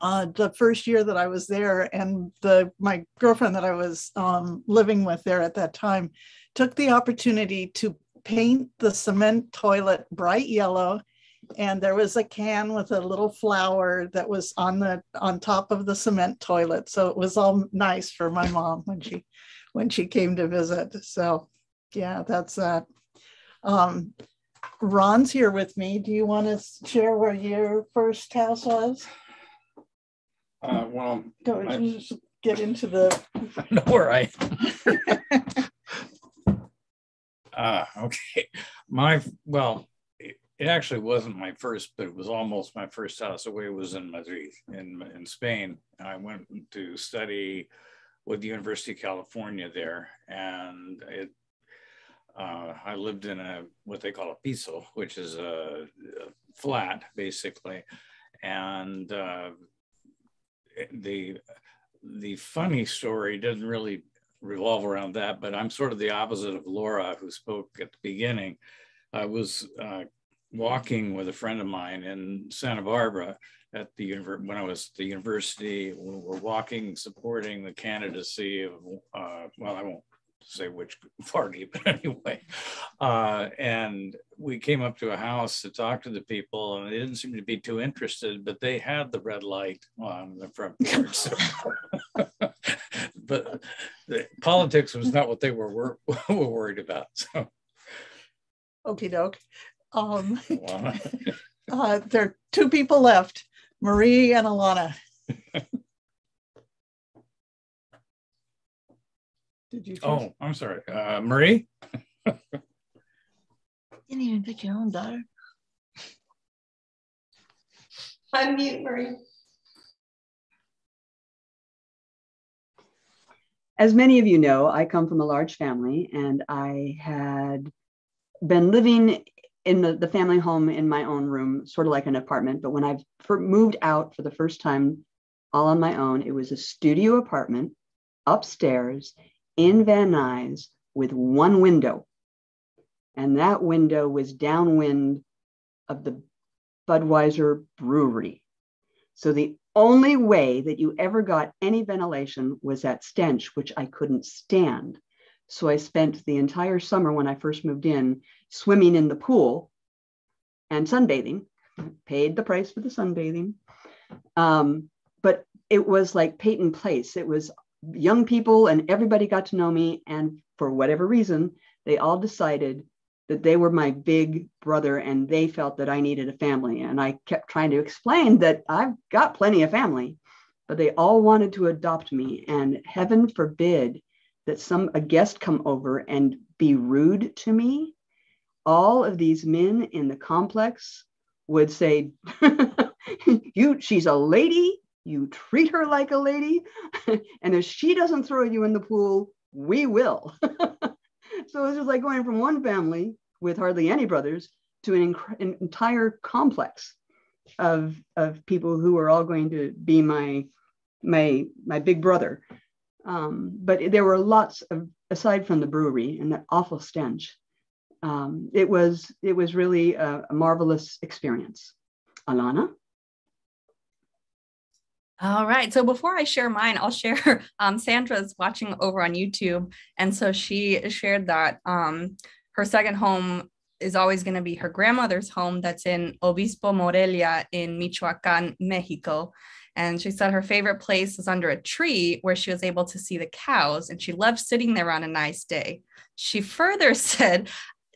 uh, the first year that I was there, and the my girlfriend that I was um, living with there at that time took the opportunity to paint the cement toilet bright yellow. And there was a can with a little flower that was on the on top of the cement toilet. So it was all nice for my mom when she when she came to visit. So yeah that's that. Um ron's here with me. Do you want to share where your first house was? Uh well go I, get into the *laughs* know where i *laughs* uh *laughs* okay my well it actually wasn't my first, but it was almost my first house away. It was in Madrid, in, in Spain. I went to study with the University of California there, and it, uh, I lived in a what they call a piso, which is a, a flat basically, and uh, the the funny story doesn't really revolve around that, but I'm sort of the opposite of Laura, who spoke at the beginning. I was uh, walking with a friend of mine in Santa Barbara at the when I was at the university. We were walking, supporting the candidacy of uh, well, I won't say which party, *laughs* but anyway. Uh, and we came up to a house to talk to the people, and they didn't seem to be too interested, but they had the red light on the front porch. So. *laughs* but the, politics was not what they were, were, *laughs* were worried about. So. Okie doke. Um, *laughs* *laughs* uh, there are two people left, Marie and Alana. Did you? Choose? Oh, I'm sorry, uh, Marie. Didn't even pick your own daughter. Unmute, Marie. As many of you know, I come from a large family and I had been living in the, the family home in my own room, sort of like an apartment. But when I moved out for the first time all on my own, it was a studio apartment upstairs in Van Nuys with one window. And that window was downwind of the Budweiser brewery. So the only way that you ever got any ventilation was that stench, which I couldn't stand. So I spent the entire summer when I first moved in swimming in the pool and sunbathing, paid the price for the sunbathing. Um, but it was like Peyton Place. It was young people and everybody got to know me. And for whatever reason, they all decided that they were my big brother and they felt that I needed a family. And I kept trying to explain that I've got plenty of family, but they all wanted to adopt me. And heaven forbid that some a guest come over and be rude to me, all of these men in the complex would say, *laughs* "You, she's a lady. You treat her like a lady, *laughs* and if she doesn't throw you in the pool, we will." *laughs* so it's just like going from one family with hardly any brothers to an, inc- an entire complex of of people who are all going to be my my my big brother um, but there were lots of, aside from the brewery and that awful stench, um, it was it was really a, a marvelous experience. Alana. All right. So before I share mine, I'll share *laughs* um, Sandra's watching over on YouTube. And so she shared that um, her second home is always going to be her grandmother's home that's in Obispo Morelia in Michoacan, Mexico. And she said her favorite place was under a tree where she was able to see the cows and she loved sitting there on a nice day. She further *laughs* said,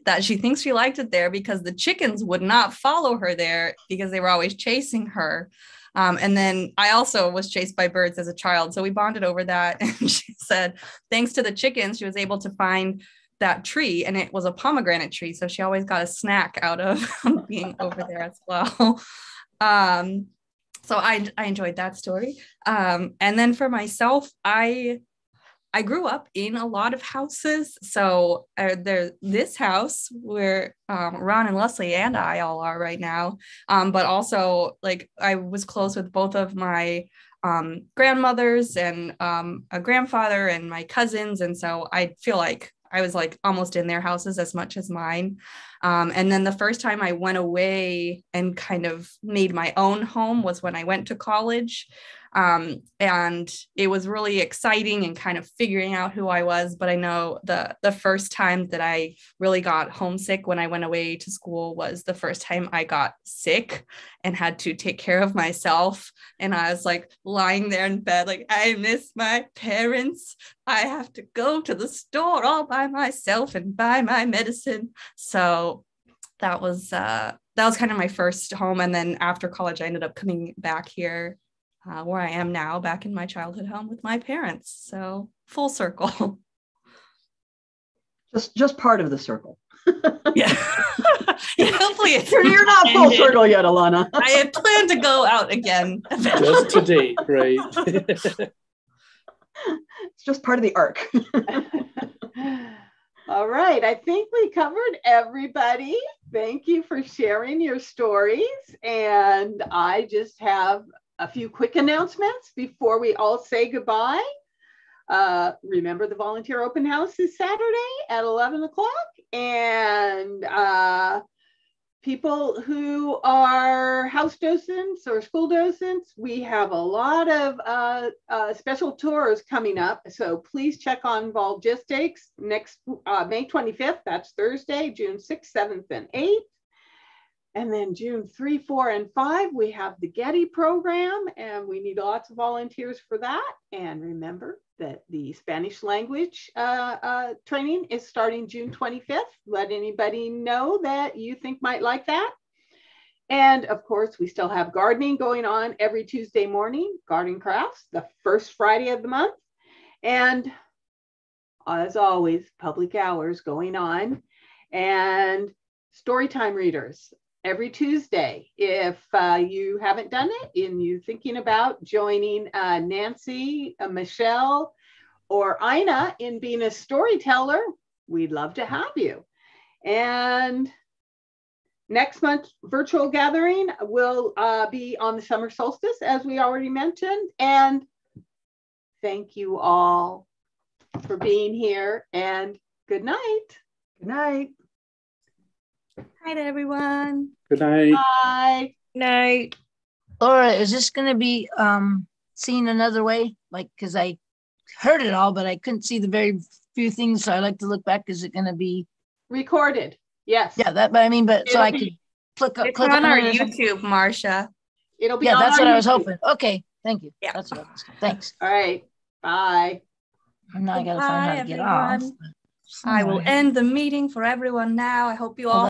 that she thinks she liked it there because the chickens would not follow her there because they were always chasing her. Um, and then I also was chased by birds as a child. So we bonded over that. *laughs* And she said, thanks to the chickens, she was able to find that tree and it was a pomegranate tree. So she always got a snack out of *laughs* being over there as well. *laughs* Um, so I, I enjoyed that story. Um, and then for myself, I I grew up in a lot of houses. So uh, there, this house where um, Ron and Leslie and I all are right now, um, but also like I was close with both of my um, grandmothers and um, a grandfather and my cousins, and so I feel like I was like almost in their houses as much as mine. Um, and then the first time I went away and kind of made my own home was when I went to college. Um, and it was really exciting and kind of figuring out who I was. But I know the the first time that I really got homesick when I went away to school was the first time I got sick and had to take care of myself. And I was like lying there in bed, like I miss my parents. I have to go to the store all by myself and buy my medicine. So that was uh that was kind of my first home and then after college i ended up coming back here uh, where I am now, back in my childhood home with my parents. So full circle. *laughs* Just just part of the circle. *laughs* yeah. *laughs* yeah. Hopefully it's you're, you're not full circle yet, Alana. I had planned to go out again. Eventually. Just to date, right? it's just part of the arc. All right. I think we covered everybody. Thank you for sharing your stories. And I just have a few quick announcements before we all say goodbye. Uh, remember the volunteer open house is Saturday at 11 o'clock. And uh, people who are house docents or school docents, we have a lot of uh, uh special tours coming up. So please check on Volgistics next uh, May 25th. That's Thursday, June 6th, 7th, and 8th. And then June 3, 4, and 5, we have the Getty program, and we need lots of volunteers for that. And remember that the Spanish language uh, uh, training is starting June 25th. Let anybody know that you think might like that. And of course, we still have gardening going on every Tuesday morning, garden crafts, the first Friday of the month. And as always, public hours going on. And storytime readers every Tuesday. If uh, you haven't done it and you're thinking about joining uh, Nancy, uh, Michelle, or Ina in being a storyteller, we'd love to have you. And next month virtual gathering will uh, be on the summer solstice, as we already mentioned. And thank you all for being here and good night. Good night. Hi to everyone. Good night. Bye. Good night. Laura, is this going to be um, seen another way? Like, because I heard it all, but I couldn't see the very few things. So I like to look back. Is it going to be recorded? Yes. Yeah, that. But I mean, but It'll so I could click up. Click on our YouTube, Marcia. It'll be. Yeah, that's what YouTube. I was hoping. Okay, thank you. Yeah. That's what I was. Thanks. All right. Bye. And now I got to find out how to get off. I will end the meeting for everyone now. I hope you all.